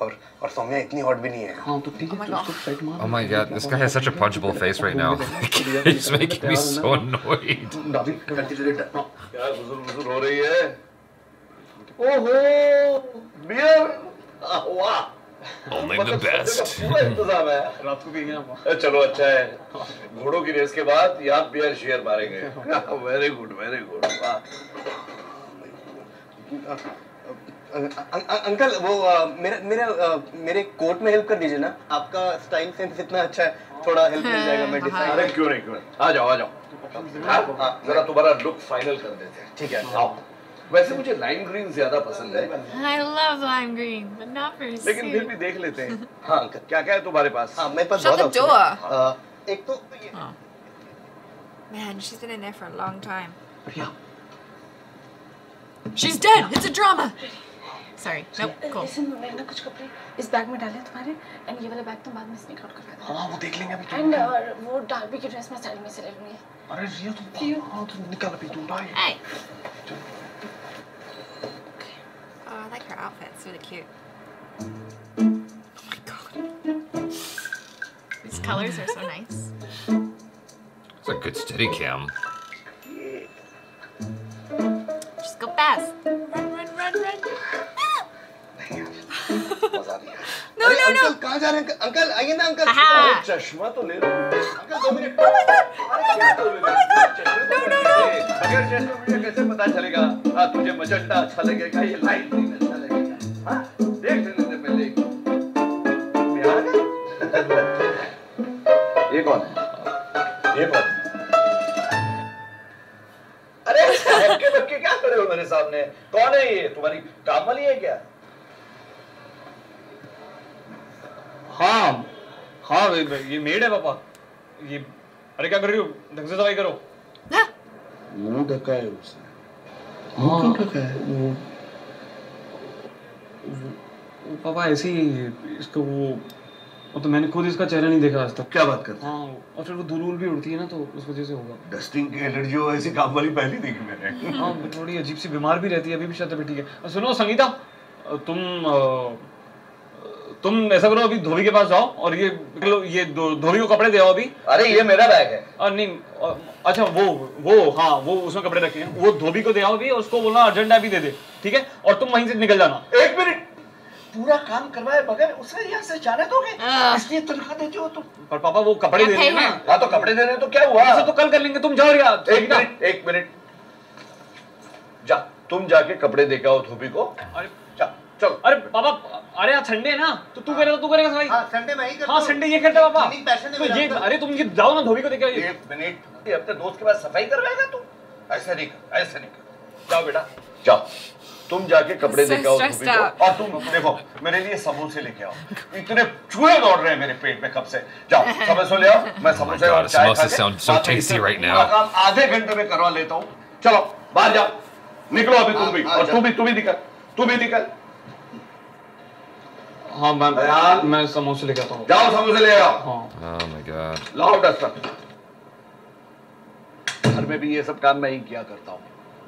[SPEAKER 4] और और सौम्या इतनी हॉट भी नहीं है।
[SPEAKER 3] हाँ तो ठीक है
[SPEAKER 5] Oh
[SPEAKER 3] तो उसको सेट मार।
[SPEAKER 1] Oh my god, this guy has such a punchable face right now. He's making me so annoyed.
[SPEAKER 3] डाबी
[SPEAKER 7] क्या गुजुर गुजुर हो रही है। ओहो! बियर वाह!
[SPEAKER 1] Only the best.
[SPEAKER 7] पूरा इंतज़ाम है।
[SPEAKER 3] रात को पिएँगे
[SPEAKER 7] चलो अच्छा है। घोड़ों की रेस के बाद यहाँ बियर शेयर मारेंगे। वेरी गुड वेरी गुड वाह।
[SPEAKER 4] अं- अं- अं- अंकल वो मेरा मेरा मेरे कोट में हेल्प कर दीजिए ना। आपका स्टाइल सेंस इतना अच्छा है थोड़ा हेल्प मिल जाएगा मैं
[SPEAKER 7] अरे क्यों नहीं क्यों नहीं। आ जाओ आ जाओ। हाँ, हाँ, जरा तुम्हारा लुक फाइनल कर देते हैं। ठीक है आओ वैसे मुझे लाइम ग्रीन ज़्यादा पसंद है।
[SPEAKER 2] I love lime green, but not for
[SPEAKER 7] लेकिन फिर भी देख लेते हैं।
[SPEAKER 4] हाँ अंकल।
[SPEAKER 7] क्या क्या है तुम्हारे पास?
[SPEAKER 4] हाँ मेरे पास बहुत है। अ, एक तो ये
[SPEAKER 5] Man, she's been in there for a long time.
[SPEAKER 2] She's dead. It's a drama. Sorry. Nope. Cool.
[SPEAKER 6] Listen मैंने ना कुछ कपड़े इस बैग में डाले हैं तुम्हारे एंड ये वाला बैग तुम बाद में स्नीक आउट करवा देना
[SPEAKER 3] हाँ वो देख लेंगे अभी
[SPEAKER 6] एंड और वो डार्बी की ड्रेस मैं साड़ी में से ले लूंगी
[SPEAKER 3] अरे रिया तू हाँ तू निकाल अभी तू भाई
[SPEAKER 2] Hey.
[SPEAKER 5] Oh, I like her outfit. It's really cute.
[SPEAKER 2] These colors are so nice.
[SPEAKER 1] It's a good steady cam.
[SPEAKER 2] fast. Run, run, run, run.
[SPEAKER 4] no, no, uncle कहाँ जा रहे हैं? अंकल? आइए ना अंकल।
[SPEAKER 7] चश्मा तो ले लो।
[SPEAKER 4] अंकल दो मिनट।
[SPEAKER 7] बगैर चश्मे मुझे कैसे पता चलेगा? हाँ तुझे मजंटा अच्छा लगेगा ये लाइट ग्रीन अच्छा लगेगा। हाँ देख लेने से पहले। ये कौन है? ये कौन अरे क्या खड़े हो मेरे सामने? कौन है ये? तुम्हारी काम वाली है क्या?
[SPEAKER 3] हाँ हाँ ये- ये मेड है पापा। ये अरे क्या कर रही हो? ढंग से सफ़ाई करो।
[SPEAKER 4] मुँह ढका है उसने।
[SPEAKER 3] हाँ।
[SPEAKER 4] क्यों ढका है?
[SPEAKER 3] वो वो- वो पापा ऐसे ही इसको वो वो तो मैंने खुद इसका चेहरा नहीं देखा आज तक।
[SPEAKER 4] क्या बात करते
[SPEAKER 3] हाँ? और फिर वो धूल भी उड़ती है ना तो उस वजह से होगा।
[SPEAKER 4] डस्टिंग की एलर्जी हो ऐसी काम वाली पहली देखी मैंने।
[SPEAKER 3] हाँ वो थोड़ी अजीब सी बीमार भी रहती है अभी भी शायद अभी ठीक है सुनो संगीता तुम तुम ऐसा करो अभी धोबी के पास जाओ और ये लो ये धोबी को कपड़े दे आओ अभी।
[SPEAKER 7] अरे ये मेरा बैग है।
[SPEAKER 3] और नहीं अच्छा वो वो हाँ वो उसमें कपड़े रखे हैं। वो धोबी को दे आओ अभी और उसको बोलना अर्जेंट है अभी दे दे। ठीक है? और तुम वहीं से निकल जाना।
[SPEAKER 7] एक मिनट। पूरा काम करवाए बगैर उसे यहाँ से जाने दोगे? इसलिए तनख्वाह देते हो तुम।
[SPEAKER 3] पर पापा वो कपड़े दे रहे हैं ना?
[SPEAKER 7] हाँ तो कपड़े दे रहे तो क्या हुआ?
[SPEAKER 3] ऐसा तो कल कर लेंगे तुम जाओ यार
[SPEAKER 7] एक मिनट एक मिनट। जा तुम जाके कपड़े देके आओ धोबी को।
[SPEAKER 3] अरे
[SPEAKER 7] जा चलो।
[SPEAKER 3] अरे पापा अरे आज संडे है ना तो तू करेगा तू करेगा सफ़ाई
[SPEAKER 4] हाँ संडे में ही करता
[SPEAKER 3] हाँ
[SPEAKER 4] हूँ।
[SPEAKER 3] संडे ये करता पापा।
[SPEAKER 4] है
[SPEAKER 3] तो ये अरे तुम ये जाओ ना धोबी को देखे
[SPEAKER 7] एक मिनट अपने दोस्त के पास सफ़ाई करवाएगा तू? ऐसा नहीं कर ऐसा नहीं कर। जाओ बेटा जाओ। तुम जाके कपड़े लेके आओ. और तुम देखो मेरे लिए समोसे लेके आओ। इतने चूहे दौड़ रहे हैं मेरे पेट में कब से। जाओ समोसे ले आओ मैं समोसे और चाय खा आधे घंटे में करवा लेता हूँ। चलो बाहर जाओ। निकलो अभी तुम भी। और
[SPEAKER 4] जा।
[SPEAKER 7] तू भी तू भी निकल। तू भी निकल।
[SPEAKER 3] हाँ मैं
[SPEAKER 7] यार।
[SPEAKER 3] मैं समोसे लेके आता हूँ।
[SPEAKER 7] जाओ समोसे ले आओ।
[SPEAKER 3] हाँ।
[SPEAKER 1] Oh my god.
[SPEAKER 7] लाओ डस्टर। घर में भी ये सब काम मैं ही किया करता हूँ।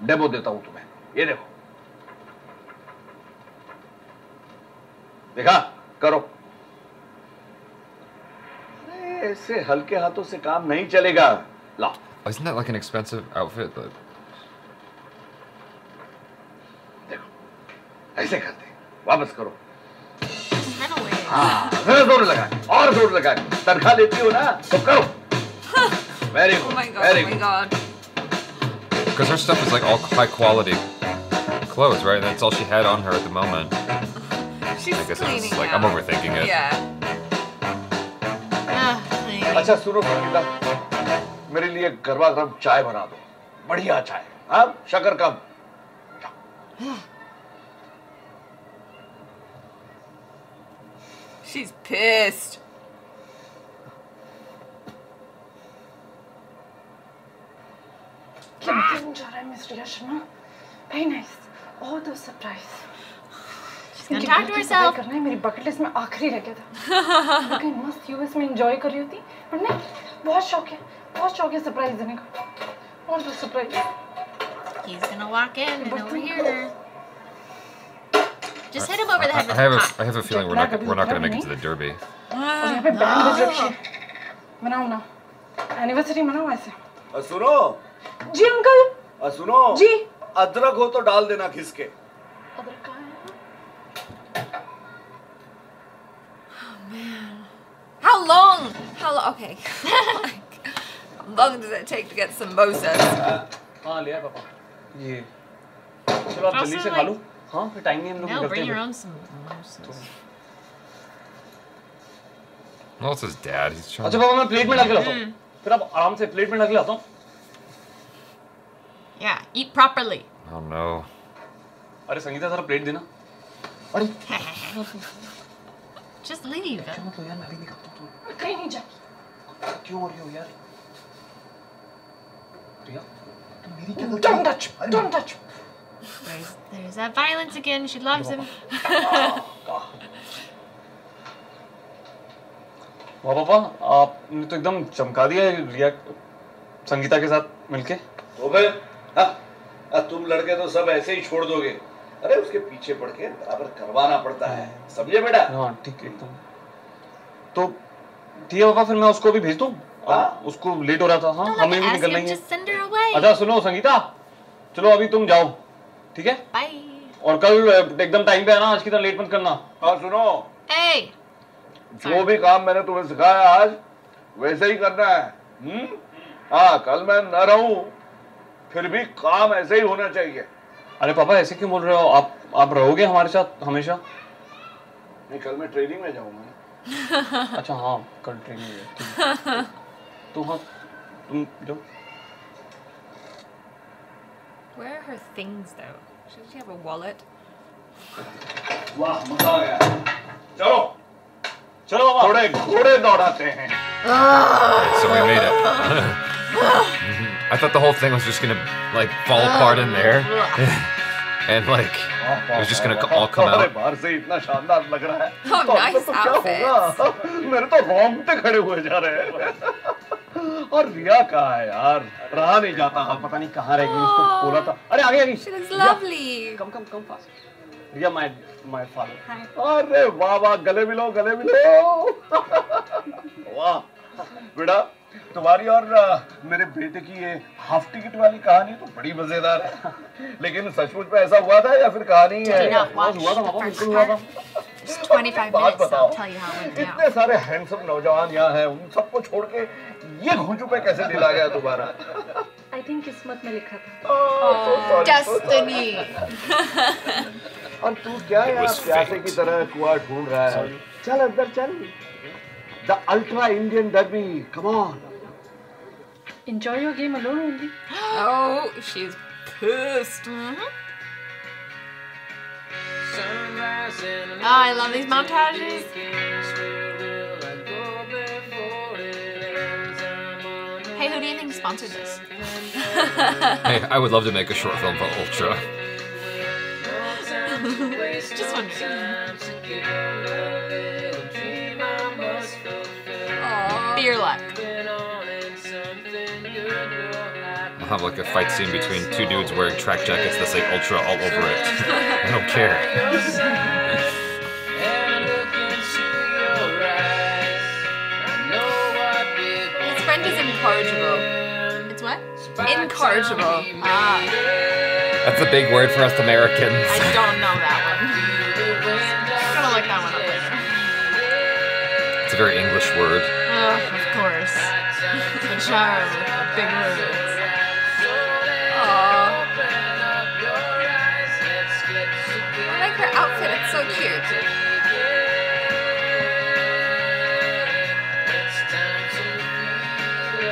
[SPEAKER 7] डेमो देता हूँ तुम्हें। ये देखो। देखा करो अरे, ऐसे हल्के हाथों से काम नहीं चलेगा लाओ
[SPEAKER 1] Isn't that like an expensive outfit? But
[SPEAKER 7] देखो ऐसे करते वापस करो हाँ फिर ज़ोर लगा और ज़ोर लगा तनख्वाह लेती हो ना तो करो very
[SPEAKER 5] Oh good
[SPEAKER 7] very
[SPEAKER 5] oh good
[SPEAKER 1] because her stuff is like all high quality clothes, right? That's all she had on her at the moment.
[SPEAKER 5] She's
[SPEAKER 1] I guess it's
[SPEAKER 5] cleaning
[SPEAKER 1] like I'm
[SPEAKER 5] now.
[SPEAKER 1] overthinking it.
[SPEAKER 5] Yeah.
[SPEAKER 2] Ah, honey.
[SPEAKER 7] अच्छा सुनो संगीता मेरे लिए गरबा गरम चाय बना दो बढ़िया चाय हाँ शक्कर कम
[SPEAKER 5] She's pissed.
[SPEAKER 6] क्या दिन जा रहा है miss Riya Sharma very
[SPEAKER 2] nice Gonna.
[SPEAKER 6] करना है मेरी बकेट लिस्ट में आखिरी रह गया था। मस्त यूएस में एंजॉय कर रही होती पर नहीं बहुत शौक है बहुत शौक है सरप्राइज़ देने का। और तो surprise
[SPEAKER 2] He's gonna walk in and overhear her. Just hit him over the
[SPEAKER 1] I,
[SPEAKER 2] head
[SPEAKER 1] I
[SPEAKER 2] with
[SPEAKER 1] have
[SPEAKER 2] a
[SPEAKER 1] a. I have a feeling we're not we're not going to make it to the Derby.
[SPEAKER 6] और यहाँ पे बैंड बज रखी है मनाओ ना एनिवर्सरी मनाओ ऐसे
[SPEAKER 7] सुनो।
[SPEAKER 6] जी अंकल
[SPEAKER 7] सुनो।
[SPEAKER 6] जी।
[SPEAKER 7] अदरक हो तो डाल देना खिसके
[SPEAKER 6] अदरक कहाँ
[SPEAKER 5] How long? How long? Okay. How long does it take to get samosas?
[SPEAKER 3] हाँ लिया है पापा ये चलो आप जल्दी से खा लो हाँ फिर टाइम नहीं हम लोग
[SPEAKER 2] No,
[SPEAKER 3] निकलते
[SPEAKER 2] bring your
[SPEAKER 3] हैं
[SPEAKER 2] own samosas.
[SPEAKER 1] Well, it's his dad. He's trying.
[SPEAKER 3] अच्छा पापा मैं प्लेट में डाल के लाता हूँ फिर आप आराम से प्लेट में डाल के लाता हूँ
[SPEAKER 2] Yeah, eat properly.
[SPEAKER 1] Oh no.
[SPEAKER 3] अरे संगीता जरा प्लेट देना अरे
[SPEAKER 2] Just leave.
[SPEAKER 3] तो यार मैं भी नहीं खाता
[SPEAKER 6] कहीं नहीं जाऊँ
[SPEAKER 3] क्यों हो रही हो यार रिया तुम मेरी क्या
[SPEAKER 6] don't touch don't touch
[SPEAKER 2] There's, there's that violence again. She loves him.
[SPEAKER 3] वाह पापा आपने तो एकदम चमका दिया रिया संगीता के साथ मिलके
[SPEAKER 7] तो फिर हाँ, हाँ, तुम लड़के तो सब ऐसे ही छोड़ दोगे अरे उसके पीछे पड़ के बराबर करवाना पड़ता है। समझे बेटा?
[SPEAKER 3] हाँ ठीक है एकदम। तो ठीक है फिर मैं उसको भी भेज दूँ?
[SPEAKER 7] हाँ?
[SPEAKER 3] उसको लेट हो रहा था। हाँ
[SPEAKER 2] Don't
[SPEAKER 3] हमें भी निकलना ही है. अच्छा सुनो संगीता। चलो अभी तुम जाओ। ठीक है?
[SPEAKER 2] Bye.
[SPEAKER 3] और कल एकदम टाइम पे आना आज की तरह लेट मत करना।
[SPEAKER 7] हाँ सुनो।
[SPEAKER 2] Hey.
[SPEAKER 7] जो भी काम मैंने तुम्हें सिखाया आज वैसे ही करना है। हम्म? हाँ कल मैं न रहूँ फिर भी काम ऐसे ही होना चाहिए।
[SPEAKER 3] अरे पापा ऐसे क्यों बोल रहे हो आप आप रहोगे हमारे साथ हमेशा
[SPEAKER 7] नहीं कल मैं ट्रेनिंग में जाऊँगा
[SPEAKER 3] अच्छा हाँ कल ट्रेनिंग है है। तो हाँ तुम जाओ
[SPEAKER 5] Where are her things though? Should she have a wallet?
[SPEAKER 7] वाह मज़ा आ गया चलो
[SPEAKER 3] चलो पापा
[SPEAKER 7] थोड़े घोड़े दौड़ाते हैं
[SPEAKER 1] So we made it. I thought the whole thing was just gonna like fall apart in there, and like it was just gonna all come
[SPEAKER 7] अरे
[SPEAKER 1] out.
[SPEAKER 7] बाहर से इतना शानदार लग रहा है
[SPEAKER 5] Oh,
[SPEAKER 7] तो अंदर
[SPEAKER 5] nice
[SPEAKER 7] तो क्या होगा मेरे तो रोंगटे खड़े हुए जा रहे हैं और रिया कहाँ है यार रहा नहीं जाता
[SPEAKER 3] हाँ, पता नहीं कहाँ रह गई उसको बोला था अरे आगे आगे
[SPEAKER 5] She looks lovely.
[SPEAKER 3] Come come come fast Riya my my father
[SPEAKER 7] अरे वाह वाह गले मिलो गले मिलो वाह बेटा तुम्हारी और मेरे बेटे की ये हाफ़ टिकट वाली कहानी तो बड़ी मज़ेदार है। लेकिन सचमुच में ऐसा हुआ था या फिर कहानी है?
[SPEAKER 3] हुआ था पापा बिल्कुल हुआ था।
[SPEAKER 2] part? Just 25
[SPEAKER 7] बात बताओ
[SPEAKER 2] I'll tell you how it went down.
[SPEAKER 7] इतने सारे हैंडसम नौजवान यहाँ हैं उन सबको छोड़ के ये घोंचू पे कैसे दिला गया दोबारा?
[SPEAKER 6] आई थिंक किस्मत में लिखा था।
[SPEAKER 7] Oh, so sorry.
[SPEAKER 2] Destiny.
[SPEAKER 7] और तू क्या यार प्यासे की तरह कुआ ढूंढ रहा है? चल अंदर चल। The ultra Indian derby. Come on.
[SPEAKER 6] Enjoy your game alone only.
[SPEAKER 5] oh, she's pissed.
[SPEAKER 2] Mm -hmm. Oh, I love these montages. Hey, who do you think sponsored this?
[SPEAKER 1] hey, I would love to make a short film for Ultra.
[SPEAKER 2] Just wondering. Beer luck.
[SPEAKER 1] I'll have like a fight scene between two dudes wearing track jackets that say Ultra all over it. I don't care.
[SPEAKER 5] His friend is incorrigible.
[SPEAKER 2] It's what?
[SPEAKER 5] Incorrigible.
[SPEAKER 2] Ah,
[SPEAKER 1] That's a big word for us Americans.
[SPEAKER 2] I don't know that one. I'm gonna look that one up later.
[SPEAKER 1] It's a very English word
[SPEAKER 2] Oh, of course. The charm with the big words.
[SPEAKER 5] Aw. I like her outfit. It's so cute.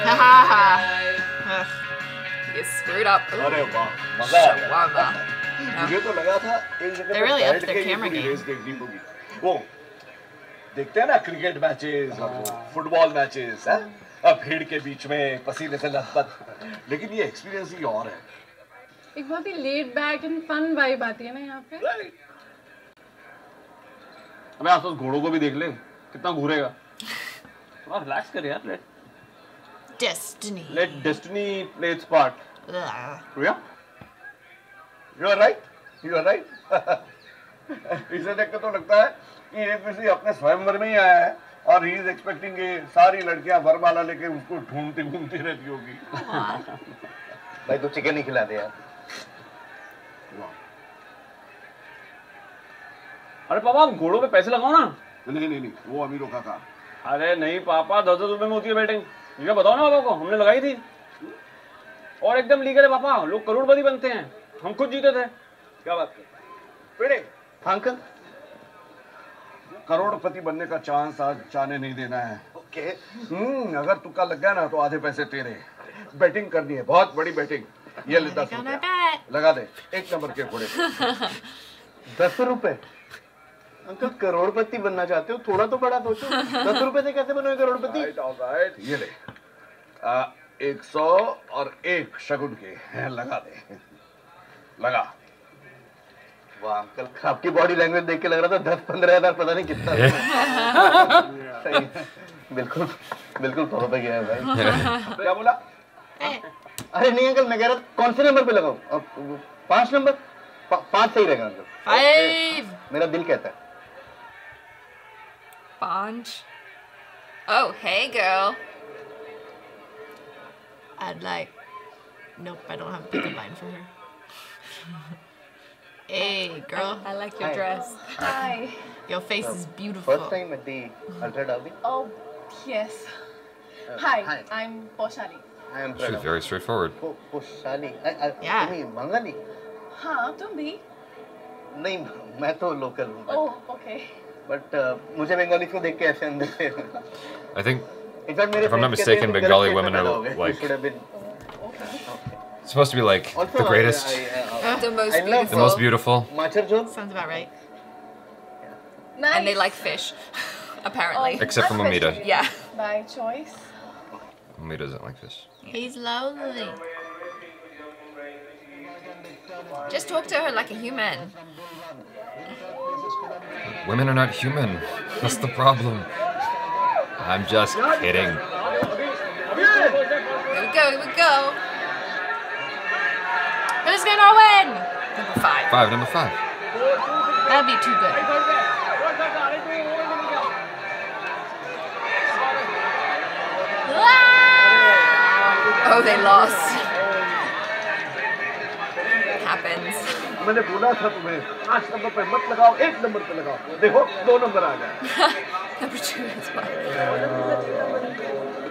[SPEAKER 2] Ha ha ha. Ugh.
[SPEAKER 5] He is screwed up. Ooh,
[SPEAKER 7] अरे वाह मजा आ गया
[SPEAKER 5] shawarma.
[SPEAKER 7] मुझे तो लगा था एक जगह
[SPEAKER 2] They
[SPEAKER 7] पे
[SPEAKER 2] really
[SPEAKER 7] बैठ
[SPEAKER 2] upped their
[SPEAKER 7] के ये
[SPEAKER 2] camera
[SPEAKER 7] पूरी
[SPEAKER 2] game.
[SPEAKER 7] रेस देखनी होगी वो देखते हैं ना क्रिकेट मैचेस और वो फुटबॉल मैचेस हैं अब भीड़ के बीच में पसीने से लथपथ। लेकिन ये एक्सपीरियंस ही और है।
[SPEAKER 6] एक बहुत ही laid back and fun vibe आती है ना यहाँ पे।
[SPEAKER 3] अबे आसपास घोड़ों को भी देख ले। कितना घूरेगा। थोड़ा रिलैक्स कर यार let
[SPEAKER 2] Destiny.
[SPEAKER 3] Let destiny play its
[SPEAKER 2] part
[SPEAKER 3] Priya
[SPEAKER 7] you are right you are right इसे देख के तो लगता है कि ये किसी अपने स्वयंवर में ही आया है। और ही इज़ एक्सपेक्टिंग ये सारी लड़कियाँ वरमाला लेके उसको ढूंढती घूमती रहती होगी।
[SPEAKER 4] भाई तू चिकन नहीं खिला दे यार
[SPEAKER 3] अरे पापा आप घोड़ों पे पैसे लगाओ ना।
[SPEAKER 7] नहीं नहीं नहीं वो अमीरों का काम।
[SPEAKER 3] अरे नहीं पापा दस दस रुपए में होती है बैटिंग। ये बताओ ना पापा को हमने लगाई थी। और एकदम लीगल है पापा लोग करोड़पति बनते हैं। हम खुद जीते थे।
[SPEAKER 7] क्या बात कर पेड़े
[SPEAKER 4] हाँ? अंकल
[SPEAKER 7] करोड़पति बनने का चांस आज जाने नहीं देना है।
[SPEAKER 4] ओके।
[SPEAKER 7] हम्म अगर तुक्का लग गया ना तो आधे पैसे तेरे। बैटिंग करनी है बहुत बड़ी बैटिंग। ये ले दस
[SPEAKER 2] bet.
[SPEAKER 7] लगा दे। एक नंबर के घोड़े।
[SPEAKER 4] दस रुपए अंकल करोड़पति बनना चाहते हो? थोड़ा तो बड़ा सोचो। दस रुपए से कैसे बनोगे करोड़पति?
[SPEAKER 7] ये ले। आ, एक सौ और एक शगुन के। लगा दे। लगा।
[SPEAKER 4] वाह अंकल आपकी बॉडी लैंग्वेज देख के लग रहा था दस पंद्रह हज़ार पता नहीं कितना सही बिल्कुल बिल्कुल तौर पे गया है भाई
[SPEAKER 7] क्या बोला
[SPEAKER 4] अरे नहीं अंकल मैं कह रहा था कौन से नंबर पे लगाऊँ पाँच नंबर पा- पाँच सही रहेगा अंकल
[SPEAKER 2] Five.
[SPEAKER 4] मेरा दिल कहता है
[SPEAKER 5] Bonge. Oh, hey, girl.
[SPEAKER 2] I'd like. Nope, I don't have a pickup line for her. hey, girl.
[SPEAKER 5] I like your
[SPEAKER 4] Hi.
[SPEAKER 5] dress.
[SPEAKER 6] Hi.
[SPEAKER 2] Your face is beautiful.
[SPEAKER 4] First time at the ultra derby
[SPEAKER 6] Oh, yes. Hi,
[SPEAKER 4] hi.
[SPEAKER 6] I'm Poshali.
[SPEAKER 4] I am
[SPEAKER 1] She was very straightforward.
[SPEAKER 4] वो पुशाली
[SPEAKER 2] Yeah.
[SPEAKER 4] नहीं मंगली
[SPEAKER 6] हाँ तुम भी
[SPEAKER 4] नहीं मैं तो लोकल हूँ
[SPEAKER 6] ओह ओके
[SPEAKER 4] बट मुझे बंगाली को देख के ऐसे अंदर से
[SPEAKER 1] I think
[SPEAKER 4] इनफैक्ट मेरे
[SPEAKER 1] If I'm not
[SPEAKER 4] friends कहते हैं
[SPEAKER 1] mistaken,
[SPEAKER 4] तुम
[SPEAKER 1] Bengali
[SPEAKER 4] गलत
[SPEAKER 1] women
[SPEAKER 4] state में
[SPEAKER 1] are
[SPEAKER 4] पैदा हो गए. You
[SPEAKER 1] like-
[SPEAKER 4] should have been-
[SPEAKER 1] it's supposed to be like the greatest,
[SPEAKER 5] the most beautiful.
[SPEAKER 1] The most beautiful.
[SPEAKER 2] Sounds about right.
[SPEAKER 6] Nice.
[SPEAKER 5] And they like fish, apparently.
[SPEAKER 6] Oh,
[SPEAKER 1] Except for Mamita.
[SPEAKER 5] Yeah.
[SPEAKER 6] By choice.
[SPEAKER 1] Mamita doesn't like fish.
[SPEAKER 2] He's lonely.
[SPEAKER 5] Just talk to her like a human.
[SPEAKER 1] Women are not human. That's the problem. I'm just kidding.
[SPEAKER 5] Here we go, here we go
[SPEAKER 2] Who's gonna win?
[SPEAKER 5] Number five.
[SPEAKER 1] Five, number five.
[SPEAKER 2] That'd be too good. Ah!
[SPEAKER 5] Oh, they lost. Happens.
[SPEAKER 7] मैंने बोला था तुम्हें पांच नंबर पे मत लगाओ एक नंबर पे लगाओ देखो दो नंबर आ गया
[SPEAKER 5] Number two is fine.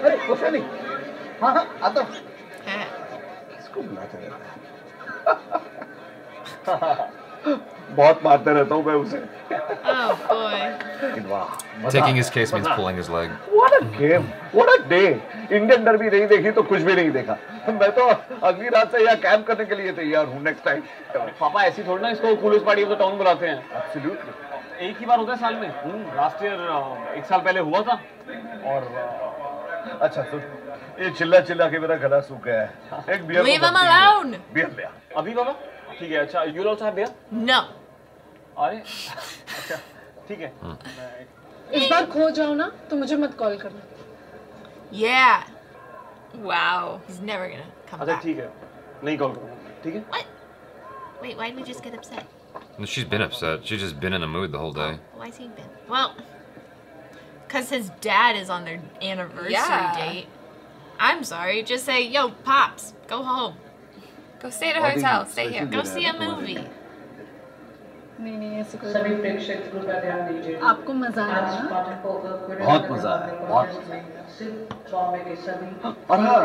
[SPEAKER 7] अरे कुछ नहीं हाँ हाँ आता हूँ।
[SPEAKER 2] Eh.
[SPEAKER 7] इसको बुलाते रहता है बहुत मारते रहता हूँ मैं उसे
[SPEAKER 2] Oh boy.
[SPEAKER 7] वाह
[SPEAKER 1] Taking his case means pulling his leg.
[SPEAKER 7] What a game! What a day! Indian derby नहीं देखी तो कुछ भी नहीं देखा मैं तो अगली रात से यहाँ कैंप करने के लिए तैयार हूँ नेक्स्ट टाइम
[SPEAKER 3] पापा ऐसी थोड़ी ना इसको coolest party of the town बुलाते हैं
[SPEAKER 7] एब्सोल्युटली
[SPEAKER 3] एक ही बार होता है साल में लास्ट ईयर एक साल पहले हुआ था और
[SPEAKER 7] अच्छा सुन ये चिल्ला चिल्ला के मेरा गला सूख गया है एक beer
[SPEAKER 2] Leave him alone.
[SPEAKER 7] Beer ले आ।
[SPEAKER 3] अभी बाबा ठीक है अच्छा you also have beer
[SPEAKER 2] No.
[SPEAKER 3] अरे अच्छा ठीक है मैं एक-
[SPEAKER 6] इस बार खो जाओ ना तो मुझे मत कॉल करना
[SPEAKER 2] Yeah.
[SPEAKER 5] Wow.
[SPEAKER 2] He's never gonna come
[SPEAKER 3] अच्छा
[SPEAKER 2] back.
[SPEAKER 3] ठीक है नहीं कॉल करूँगा ठीक है
[SPEAKER 2] What? Wait, why did we just get upset?
[SPEAKER 1] No, She's been upset. She's just been in a mood the whole day.
[SPEAKER 2] Why's he been? Well, because his dad is on their anniversary
[SPEAKER 5] Yeah.
[SPEAKER 2] date. I'm sorry. Just say, yo, pops, go home.
[SPEAKER 5] Go stay at a hotel. Stay here.
[SPEAKER 2] Go see a movie.
[SPEAKER 6] नहीं नहीं ऐसे कोई
[SPEAKER 8] सभी प्रेक्षक कृपया ध्यान दीजिए
[SPEAKER 6] आपको मज़ा आया
[SPEAKER 7] बहुत मज़ा आया, बहुत
[SPEAKER 8] बॉम्बे के सभी
[SPEAKER 7] और हाँ,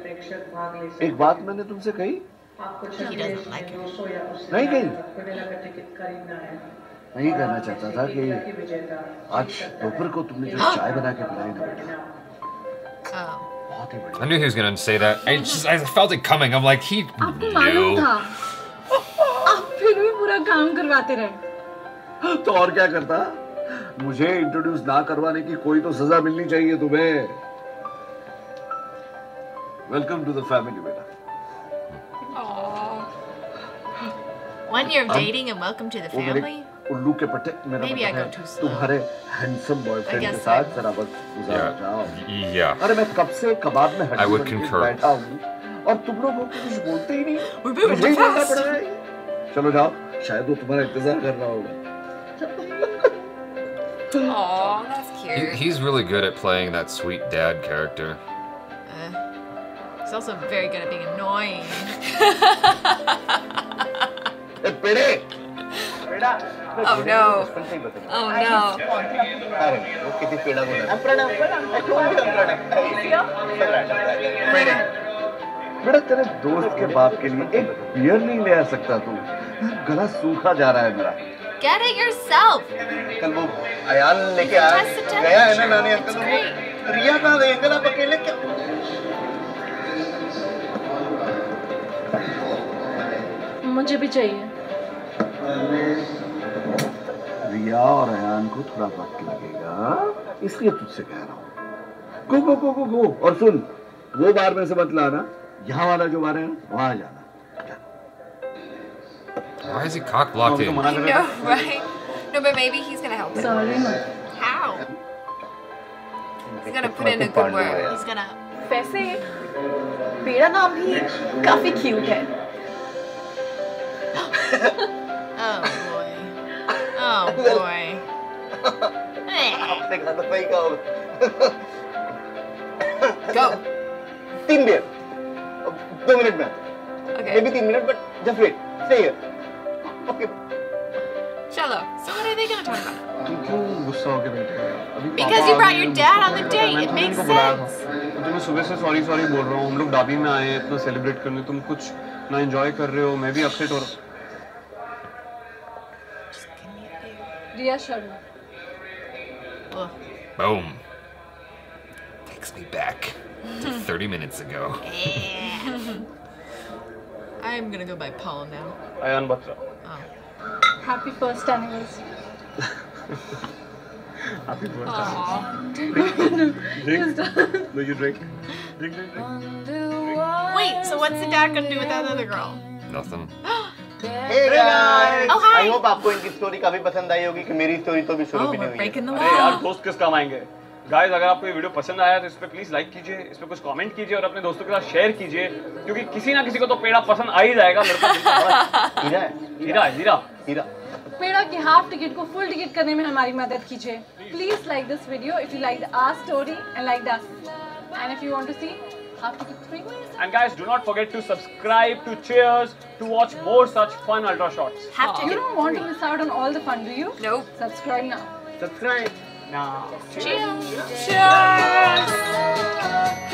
[SPEAKER 8] प्रेक्षक भाग ले
[SPEAKER 7] एक बात मैंने तुमसे कही
[SPEAKER 8] आपको
[SPEAKER 7] नहीं कही।
[SPEAKER 8] टिकट खरीदना है
[SPEAKER 7] मैं ये कहना चाहता था कि आज
[SPEAKER 8] है।
[SPEAKER 7] दोपहर को तुमने जो चाय बना के पिलाई ना बेटा
[SPEAKER 2] Oh.
[SPEAKER 7] बहुत ही
[SPEAKER 1] I
[SPEAKER 7] बढ़िया
[SPEAKER 1] knew he was gonna say that. I just I felt it coming. I'm like, he
[SPEAKER 6] आपको मालूम
[SPEAKER 1] knew.
[SPEAKER 6] था आप फिर भी पूरा काम करवाते रहे
[SPEAKER 7] तो और क्या करता मुझे इंट्रोड्यूस ना करवाने की कोई तो सजा मिलनी चाहिए तुम्हें वेलकम टू द फैमिली बेटा
[SPEAKER 2] One year of
[SPEAKER 7] Um,
[SPEAKER 2] dating and welcome to the
[SPEAKER 7] वो मेरे
[SPEAKER 2] family?
[SPEAKER 7] उल्लू के पट्टे मेरा
[SPEAKER 2] Maybe I
[SPEAKER 7] मतलब
[SPEAKER 2] go
[SPEAKER 7] है
[SPEAKER 2] too slow.
[SPEAKER 7] तुम्हारे हैंडसम
[SPEAKER 2] I
[SPEAKER 7] बॉयफ्रेंड के
[SPEAKER 2] guess
[SPEAKER 7] साथ
[SPEAKER 2] so.
[SPEAKER 7] जरा वक्त गुजार
[SPEAKER 1] Yeah.
[SPEAKER 7] जाओ
[SPEAKER 1] Yeah.
[SPEAKER 7] अरे मैं कब से कबाब में हड्डी
[SPEAKER 1] I would
[SPEAKER 7] बन के
[SPEAKER 1] concur.
[SPEAKER 7] बैठा हूँ और तुम लोग को कुछ बोलते ही नहीं
[SPEAKER 2] We're moving
[SPEAKER 7] मुझे ही
[SPEAKER 2] too
[SPEAKER 7] बोलना
[SPEAKER 2] fast.
[SPEAKER 7] पड़ रहा है चलो जाओ शायद वो तुम्हारा इंतजार कर रहा होगा
[SPEAKER 5] Aw, that's
[SPEAKER 1] He,
[SPEAKER 5] cute.
[SPEAKER 1] he's really good at playing that sweet dad character.
[SPEAKER 2] Uh, he's also very good at being annoying.
[SPEAKER 5] Oh no.
[SPEAKER 4] He
[SPEAKER 5] Oh no.
[SPEAKER 4] है। अरे वो किसी पेड़ा को ना
[SPEAKER 7] बेटा तेरे दोस्त के बाप के लिए एक बियर नहीं ले आ सकता तू गला सूखा जा रहा है मेरा
[SPEAKER 2] Get it yourself.
[SPEAKER 4] कल वो अयान लेके आया गया है ना. नानी अंकल वो रिया कहाँ गई अंकल आप अकेले क्या
[SPEAKER 6] मुझे भी चाहिए
[SPEAKER 7] रिया और अयान को थोड़ा वक्त लगेगा इसलिए तुझसे कह रहा हूँ गो गो गो गो गो और सुन वो बार में से मत लाना यहाँ वाला जो बार है वहाँ जाना
[SPEAKER 1] Why is he cock blocking?
[SPEAKER 5] I know, right? No, but maybe he's gonna help
[SPEAKER 6] ना
[SPEAKER 2] How?
[SPEAKER 5] He's gonna put in a good word.
[SPEAKER 2] He's gonna.
[SPEAKER 6] वैसे पेड़ा नाम भी काफ़ी क्यूट है
[SPEAKER 4] कहा होगा
[SPEAKER 5] Go.
[SPEAKER 4] तीन बियर दो मिनट में
[SPEAKER 5] Okay.
[SPEAKER 4] मे भी तीन minute but just wait stay here okay
[SPEAKER 5] Shallow.
[SPEAKER 2] So what are they gonna talk about?
[SPEAKER 3] क्यों गुस्सा होके बैठे हो
[SPEAKER 2] Because you brought your dad on the date. It makes sense.
[SPEAKER 3] तो मैं सुबह से सॉरी सॉरी बोल रहा हूँ हम लोग डाबी में आए हैं इतना सेलिब्रेट करने तुम कुछ ना एंजॉय कर रहे हो मैं भी अपसेट हो रहा
[SPEAKER 6] Riya
[SPEAKER 2] Sharma.
[SPEAKER 1] Boom. Takes me back to 30 minutes ago.
[SPEAKER 2] I'm gonna go by Paul now.
[SPEAKER 3] I unbox it.
[SPEAKER 2] Oh.
[SPEAKER 6] Happy first anniversary.
[SPEAKER 3] Happy first
[SPEAKER 5] anniversary.
[SPEAKER 3] Aww. Do you drink. Drink, drink, drink.
[SPEAKER 2] Wait, so what's the dad gonna do with that other girl?
[SPEAKER 1] Nothing.
[SPEAKER 4] Hey guys
[SPEAKER 2] Oh, hi.
[SPEAKER 4] I hope आपको इनकी स्टोरी काफ़ी पसंद आई होगी कि मेरी स्टोरी तो भी शुरू
[SPEAKER 2] Oh,
[SPEAKER 4] भी नहीं हुई है।
[SPEAKER 3] अरे यार दोस्त किस काम आएँगे? गाइस अगर आपको ये वीडियो पसंद आया तो इस पे प्लीज़ लाइक कीजिए इस पे कुछ कमेंट कीजिए और अपने दोस्तों के साथ शेयर कीजिए क्योंकि किसी ना किसी को तो पेड़ा पसंद आ ही जाएगा लड़का दिल का
[SPEAKER 4] हीरा
[SPEAKER 3] हीरा हीरा।
[SPEAKER 4] हीरा।
[SPEAKER 6] पेड़ा की हाफ़ टिकट को फुल टिकट करने में हमारी मदद कीजिए। Please like this video if you like our story and like this and if you want to see
[SPEAKER 3] And guys, do not forget to subscribe to Cheers to watch more such fun ultra shots.
[SPEAKER 2] Have to
[SPEAKER 6] You don't want to miss out on all the fun, do you?
[SPEAKER 5] Nope.
[SPEAKER 6] Subscribe now.
[SPEAKER 3] Subscribe now.
[SPEAKER 5] Cheers. Cheers!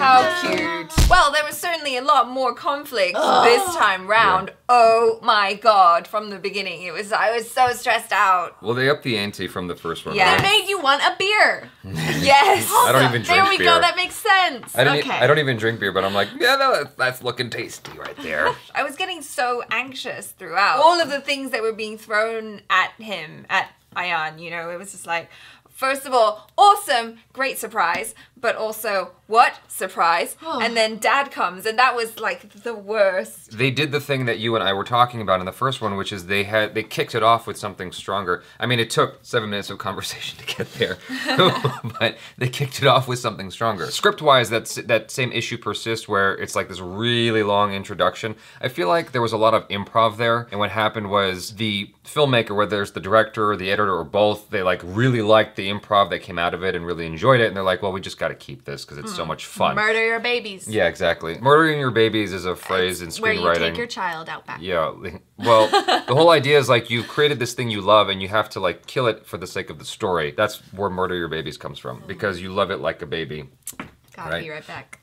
[SPEAKER 5] How cute. Well, there was certainly a lot more conflict this time round. Oh my god, from the beginning. It was I was so stressed out.
[SPEAKER 1] Well, they upped the ante from the first one.
[SPEAKER 5] Yeah.
[SPEAKER 2] That made you want a beer.
[SPEAKER 5] Yes.
[SPEAKER 1] I don't even drink beer.
[SPEAKER 2] There we
[SPEAKER 1] beer.
[SPEAKER 2] go. That makes sense.
[SPEAKER 1] I don't, e-
[SPEAKER 2] okay.
[SPEAKER 1] I don't even drink beer, but I'm like, yeah, no, that's, that's looking tasty right there.
[SPEAKER 5] I was getting so anxious throughout. All of the things that were being thrown at him, at Ayan. You know, it was just like, first of all, awesome, great surprise, but also what surprise? and then dad comes, and that was like the worst.
[SPEAKER 1] They did the thing that you and I were talking about in the first one, which is they had they kicked it off with something stronger. I mean, it took seven minutes of conversation to get there, but they kicked it off with something stronger. Script-wise, that's that same issue persists, where it's like this really long introduction. I feel like there was a lot of improv there, and what happened was the filmmaker, whether it's the director or the editor or both, they like really liked the improv that came out of it and really enjoyed it, and they're like, well, we just got to keep this because it's so hmm. much fun.
[SPEAKER 2] Murder your babies.
[SPEAKER 1] Yeah, exactly. Murdering your babies is a phrase in screenwriting.
[SPEAKER 2] Where you take your child out back.
[SPEAKER 1] yeah. Well, the whole idea is like you've created this thing you love and you have to like kill it for the sake of the story. That's where murder your babies comes from because you love it like a baby.
[SPEAKER 2] Gotta
[SPEAKER 1] Right.
[SPEAKER 2] be right back.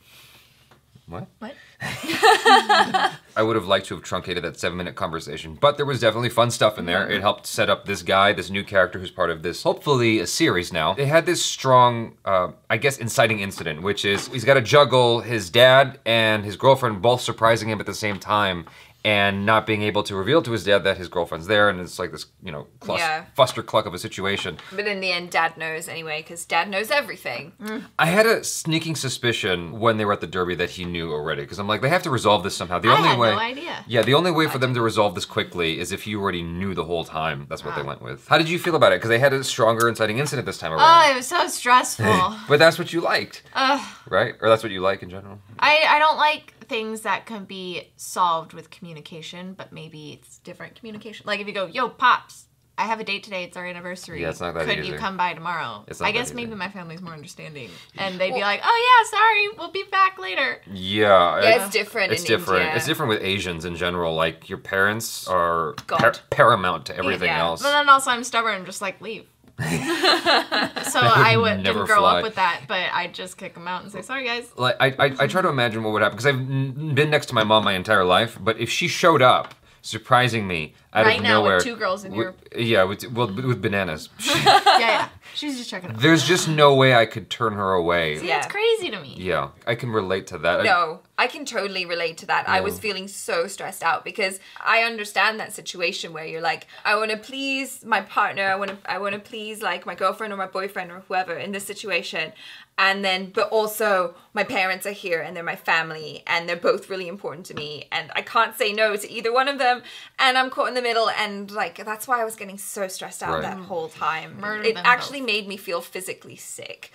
[SPEAKER 1] What?
[SPEAKER 2] What?
[SPEAKER 1] I would have liked to have truncated that seven minute conversation, but there was definitely fun stuff in there. It helped set up this guy, this new character who's part of this, hopefully a series now. They had this strong, uh, I guess, inciting incident, which is he's got to juggle his dad and his girlfriend both surprising him at the same time. And not being able to reveal to his dad that his girlfriend's there, and it's like this, you know, clus-
[SPEAKER 5] Yeah.
[SPEAKER 1] fuster cluck of a situation.
[SPEAKER 5] But in the end, dad knows anyway, because dad knows everything. Mm.
[SPEAKER 1] I had a sneaking suspicion when they were at the Derby that he knew already, because I'm like, they have to resolve this somehow. The
[SPEAKER 2] I
[SPEAKER 1] only
[SPEAKER 2] had
[SPEAKER 1] way,
[SPEAKER 2] no idea.
[SPEAKER 1] Yeah, the only way for them to resolve this quickly is if you already knew the whole time. That's what they ah. went with. How did you feel about it? Because they had a stronger inciting incident this time around.
[SPEAKER 2] Oh, it was so stressful.
[SPEAKER 1] but that's what you liked,
[SPEAKER 2] Ugh.
[SPEAKER 1] right? Or that's what you like in general.
[SPEAKER 2] I, I don't like things that can be solved with communication, but maybe it's different communication. Like if you go, yo, pops, I have a date today. It's our anniversary.
[SPEAKER 1] Yeah, it's not that
[SPEAKER 2] Could
[SPEAKER 1] easy.
[SPEAKER 2] you come by tomorrow?
[SPEAKER 1] It's not
[SPEAKER 2] I
[SPEAKER 1] that
[SPEAKER 2] guess
[SPEAKER 1] easy.
[SPEAKER 2] maybe my family's more understanding, and they'd be like, oh yeah, sorry, we'll be back later.
[SPEAKER 1] Yeah,
[SPEAKER 5] Yeah,
[SPEAKER 1] I-
[SPEAKER 5] it's different
[SPEAKER 1] It's
[SPEAKER 5] in
[SPEAKER 1] different.
[SPEAKER 5] India.
[SPEAKER 1] It's different with Asians in general. Like your parents are
[SPEAKER 5] God.
[SPEAKER 1] par- paramount to everything
[SPEAKER 5] Yeah.
[SPEAKER 1] else.
[SPEAKER 2] But then also I'm stubborn, just like leave. so I would,
[SPEAKER 1] never
[SPEAKER 2] didn't grow
[SPEAKER 1] fly.
[SPEAKER 2] up with that, but I'd just kick them out and say, sorry guys.
[SPEAKER 1] like I, I, I try to imagine what would happen because I've n- been next to my mom my entire life. But if she showed up, surprising me out
[SPEAKER 2] Right
[SPEAKER 1] of
[SPEAKER 2] now with two girls in
[SPEAKER 1] wi-
[SPEAKER 2] your-
[SPEAKER 1] yeah, with, well, with bananas,
[SPEAKER 2] yeah, yeah. She's just checking out.
[SPEAKER 1] there's just no way I could turn her away.
[SPEAKER 2] See,
[SPEAKER 5] Yeah.
[SPEAKER 2] That's crazy to me.
[SPEAKER 1] Yeah, I can relate to that. I-
[SPEAKER 5] No, I can totally relate to that. I was feeling so stressed out because I understand that situation where you're like, I want to please my partner, I want to, I want to please like my girlfriend or my boyfriend or whoever in this situation, and then, but also my parents are here and they're my family and they're both really important to me, and I can't say no to either one of them, and I'm caught in the middle, and like that's why I was getting so stressed out
[SPEAKER 1] Right.
[SPEAKER 5] that whole time.
[SPEAKER 2] Murder
[SPEAKER 5] it actually
[SPEAKER 2] both.
[SPEAKER 5] made me feel physically sick.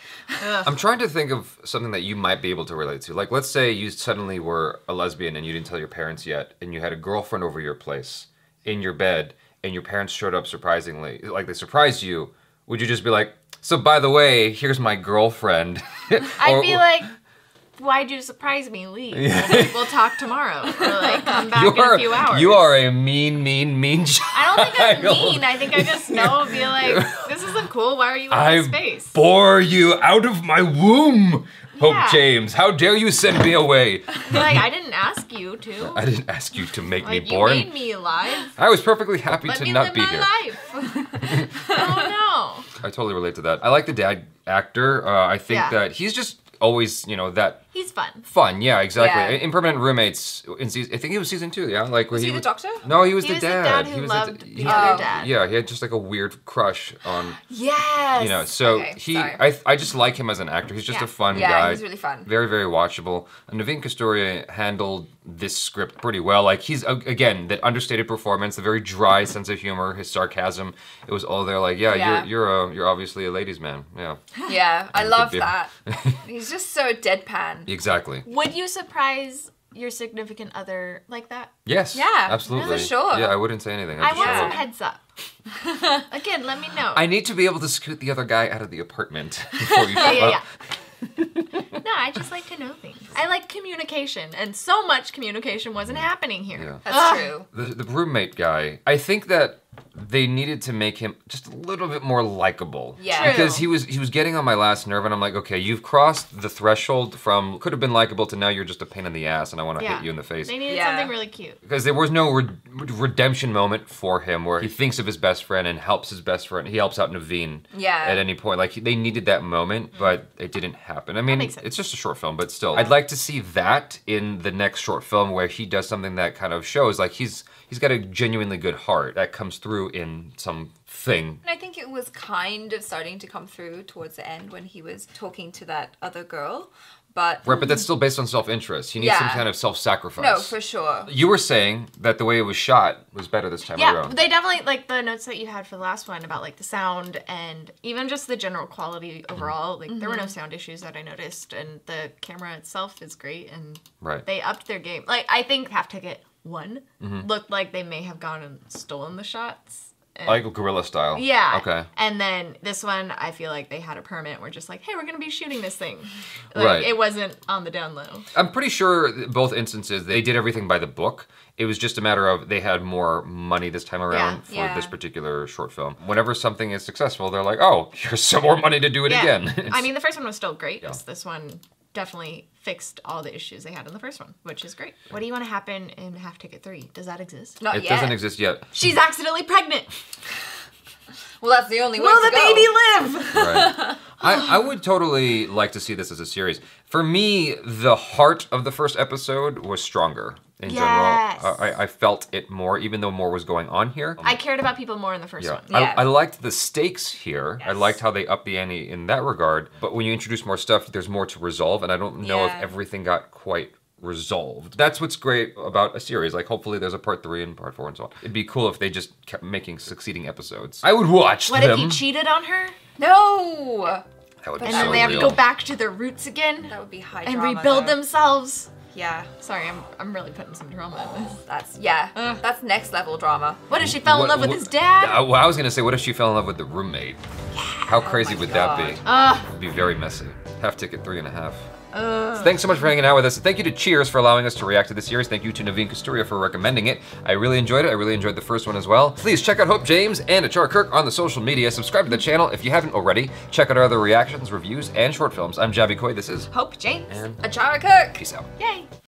[SPEAKER 1] I'm trying to think of something that you might be able to relate to. Like, let's say you suddenly were a lesbian and you didn't tell your parents yet, and you had a girlfriend over your place in your bed, and your parents showed up surprisingly, like they surprised you. Would you just be like, "So by the way, here's my girlfriend"?
[SPEAKER 2] I'd
[SPEAKER 1] Or-
[SPEAKER 2] be like, why'd you surprise me? Leave. We'll, we'll talk tomorrow. Or like, come back
[SPEAKER 1] you
[SPEAKER 2] in
[SPEAKER 1] are
[SPEAKER 2] a few hours.
[SPEAKER 1] you are a mean, mean, mean child.
[SPEAKER 2] I don't think I'm mean. I think I just know, be like, this isn't cool. Why are you in
[SPEAKER 1] I
[SPEAKER 2] this space?
[SPEAKER 1] bore you out of my womb, Hope
[SPEAKER 2] Yeah.
[SPEAKER 1] James. How dare you send me away?
[SPEAKER 2] Like, I didn't ask you to.
[SPEAKER 1] I didn't ask you to make
[SPEAKER 2] Like,
[SPEAKER 1] me
[SPEAKER 2] you
[SPEAKER 1] born.
[SPEAKER 2] made me alive.
[SPEAKER 1] I was perfectly happy
[SPEAKER 2] Let
[SPEAKER 1] to
[SPEAKER 2] me
[SPEAKER 1] not
[SPEAKER 2] live
[SPEAKER 1] be
[SPEAKER 2] my
[SPEAKER 1] here.
[SPEAKER 2] life. oh
[SPEAKER 1] I totally relate to that. I like the dad actor. Uh, I think
[SPEAKER 2] Yeah.
[SPEAKER 1] that he's just always, you know, that.
[SPEAKER 2] He's fun.
[SPEAKER 1] fun. Yeah, exactly.
[SPEAKER 5] Yeah.
[SPEAKER 1] In Permanent Roommates, in season, I think it was season two. Yeah, like
[SPEAKER 5] Was he
[SPEAKER 1] wa-
[SPEAKER 5] the doctor?
[SPEAKER 1] No, he was
[SPEAKER 2] He
[SPEAKER 1] the
[SPEAKER 2] was the
[SPEAKER 1] dad.
[SPEAKER 2] dad who
[SPEAKER 1] he was
[SPEAKER 2] loved
[SPEAKER 1] the,
[SPEAKER 2] the
[SPEAKER 1] he-
[SPEAKER 2] other dad.
[SPEAKER 1] Yeah, he had just like a weird crush on,
[SPEAKER 5] Yes.
[SPEAKER 1] you know. So
[SPEAKER 5] Okay,
[SPEAKER 1] he,
[SPEAKER 5] sorry.
[SPEAKER 1] I, I just like him as an actor. He's just
[SPEAKER 2] Yeah.
[SPEAKER 1] a fun
[SPEAKER 5] yeah,
[SPEAKER 1] guy.
[SPEAKER 5] he's really fun.
[SPEAKER 1] very very watchable and naveen kasturia handled this script pretty well like he's again that understated performance the very dry sense of humor his sarcasm it was all there like yeah,
[SPEAKER 5] Yeah.
[SPEAKER 1] you're you're a you're obviously a ladies man yeah
[SPEAKER 5] Yeah, I love that. He's just so deadpan.
[SPEAKER 1] Exactly
[SPEAKER 2] Would you surprise your significant other like that?
[SPEAKER 1] yes
[SPEAKER 5] Yeah,
[SPEAKER 1] absolutely
[SPEAKER 5] for sure.
[SPEAKER 1] yeah i wouldn't say anything
[SPEAKER 2] I
[SPEAKER 1] I'd
[SPEAKER 2] want
[SPEAKER 1] just
[SPEAKER 2] some
[SPEAKER 1] look.
[SPEAKER 2] heads up. Again, let me know.
[SPEAKER 1] i need to be able to scoot the other guy out of the apartment before you
[SPEAKER 2] yeah,
[SPEAKER 1] show
[SPEAKER 2] yeah,
[SPEAKER 1] up
[SPEAKER 2] yeah. no, I just like to know things. I like communication, and so much communication wasn't happening here.
[SPEAKER 1] Yeah.
[SPEAKER 5] That's
[SPEAKER 2] Ugh.
[SPEAKER 5] true.
[SPEAKER 1] the, the roommate guy i think that they needed to make him just a little bit more likable
[SPEAKER 5] Yeah.
[SPEAKER 2] True.
[SPEAKER 1] because he was he was getting on my last nerve and i'm like okay you've crossed the threshold from could have been likable to now you're just a pain in the ass and i want to
[SPEAKER 2] Yeah.
[SPEAKER 1] hit you in the face
[SPEAKER 2] They needed
[SPEAKER 5] Yeah.
[SPEAKER 2] something really cute.
[SPEAKER 1] because there was no re- redemption moment for him where he thinks of his best friend and helps his best friend he helps out naveen
[SPEAKER 5] Yeah.
[SPEAKER 1] at any point like they needed that moment mm-hmm. but it didn't happen i mean
[SPEAKER 2] makes sense.
[SPEAKER 1] it's just a short film but still i'd like to see that in the next short film where he does something that kind of shows like he's he's got a genuinely good heart that comes through in some thing
[SPEAKER 5] And I think it was kind of starting to come through towards the end when he was talking to that other girl. But
[SPEAKER 1] Right, but that's still based on self-interest. He needs some kind of self-sacrifice.
[SPEAKER 5] no, for sure.
[SPEAKER 1] You were saying that the way it was shot was better this time
[SPEAKER 2] Yeah,
[SPEAKER 1] around.
[SPEAKER 2] they definitely like the notes that you had for the last one about like the sound and even just the general quality mm-hmm. overall. Like there were no mm-hmm. sound issues that I noticed, and the camera itself is great, and
[SPEAKER 1] Right.
[SPEAKER 2] they upped their game. Like I think Half Ticket one mm-hmm. looked like they may have gone and stolen the shots. And- oh,
[SPEAKER 1] like guerrilla style.
[SPEAKER 2] yeah.
[SPEAKER 1] Okay.
[SPEAKER 2] And then this one, I feel like they had a permit. We're just like, hey, we're gonna be shooting this thing. Like,
[SPEAKER 1] Right.
[SPEAKER 2] It wasn't on the down low.
[SPEAKER 1] I'm pretty sure both instances they did everything by the book. It was just a matter of they had more money this time around for
[SPEAKER 5] Yeah.
[SPEAKER 1] this particular short film. Whenever something is successful, they're like, "Oh, here's some more money to do it again." It's-
[SPEAKER 2] I mean, the first one was still great.
[SPEAKER 1] Yeah.
[SPEAKER 2] This one definitely fixed all the issues they had in the first one, which is great. What do you want to happen in Half Ticket 3? Does that exist?
[SPEAKER 5] Not
[SPEAKER 1] it
[SPEAKER 5] yet.
[SPEAKER 1] doesn't exist yet.
[SPEAKER 2] She's accidentally pregnant.
[SPEAKER 5] Well, that's the only way
[SPEAKER 2] Will
[SPEAKER 5] to
[SPEAKER 2] the
[SPEAKER 5] go.
[SPEAKER 2] baby live?
[SPEAKER 1] Right. I, I would totally like to see this as a series. For me, the heart of the first episode was stronger in
[SPEAKER 2] Yes.
[SPEAKER 1] general. I, I felt it more, even though more was going on here.
[SPEAKER 2] I cared about people more in the first
[SPEAKER 1] Yeah.
[SPEAKER 2] one.
[SPEAKER 5] Yeah.
[SPEAKER 1] I, I liked the stakes here.
[SPEAKER 5] Yes.
[SPEAKER 1] I liked how they upped the ante in that regard. But when you introduce more stuff, there's more to resolve, and I don't know
[SPEAKER 5] Yeah.
[SPEAKER 1] if everything got quite resolved. That's what's great about a series. Like, hopefully, there's a part three and part four and so on. It'd be cool if they just kept making succeeding episodes. I would watch
[SPEAKER 2] What
[SPEAKER 1] them.
[SPEAKER 2] if he cheated on her?
[SPEAKER 5] No,
[SPEAKER 1] that would be
[SPEAKER 2] And
[SPEAKER 1] so
[SPEAKER 2] then they have to go back to their roots again
[SPEAKER 5] that would be high
[SPEAKER 2] and
[SPEAKER 5] drama,
[SPEAKER 2] rebuild
[SPEAKER 5] though.
[SPEAKER 2] themselves.
[SPEAKER 5] Yeah,
[SPEAKER 2] Sorry, I'm, I'm really putting some drama in this.
[SPEAKER 5] that's yeah,
[SPEAKER 2] Ugh.
[SPEAKER 5] that's next level drama.
[SPEAKER 2] What if she fell
[SPEAKER 1] What-
[SPEAKER 2] in love with his dad?
[SPEAKER 1] Uh, well, I was gonna say, what if she fell in love with the roommate? How crazy
[SPEAKER 5] my
[SPEAKER 1] would that be?
[SPEAKER 2] Ugh.
[SPEAKER 1] It'd be very messy. Half ticket, three and a half.
[SPEAKER 2] Ugh.
[SPEAKER 1] Thanks so much for hanging out with us. Thank you to Cheers for allowing us to react to the series. Thank you to Naveen Kasturia for recommending it. I really enjoyed it. I really enjoyed the first one as well. Please check out Hope James and Achar Kirk on the social media. Subscribe to the channel if you haven't already. Check out our other reactions, reviews, and short films. I'm Javi Coy. This is
[SPEAKER 2] Hope James.
[SPEAKER 1] and
[SPEAKER 5] Achara Cook.
[SPEAKER 1] peace out.
[SPEAKER 2] Yay.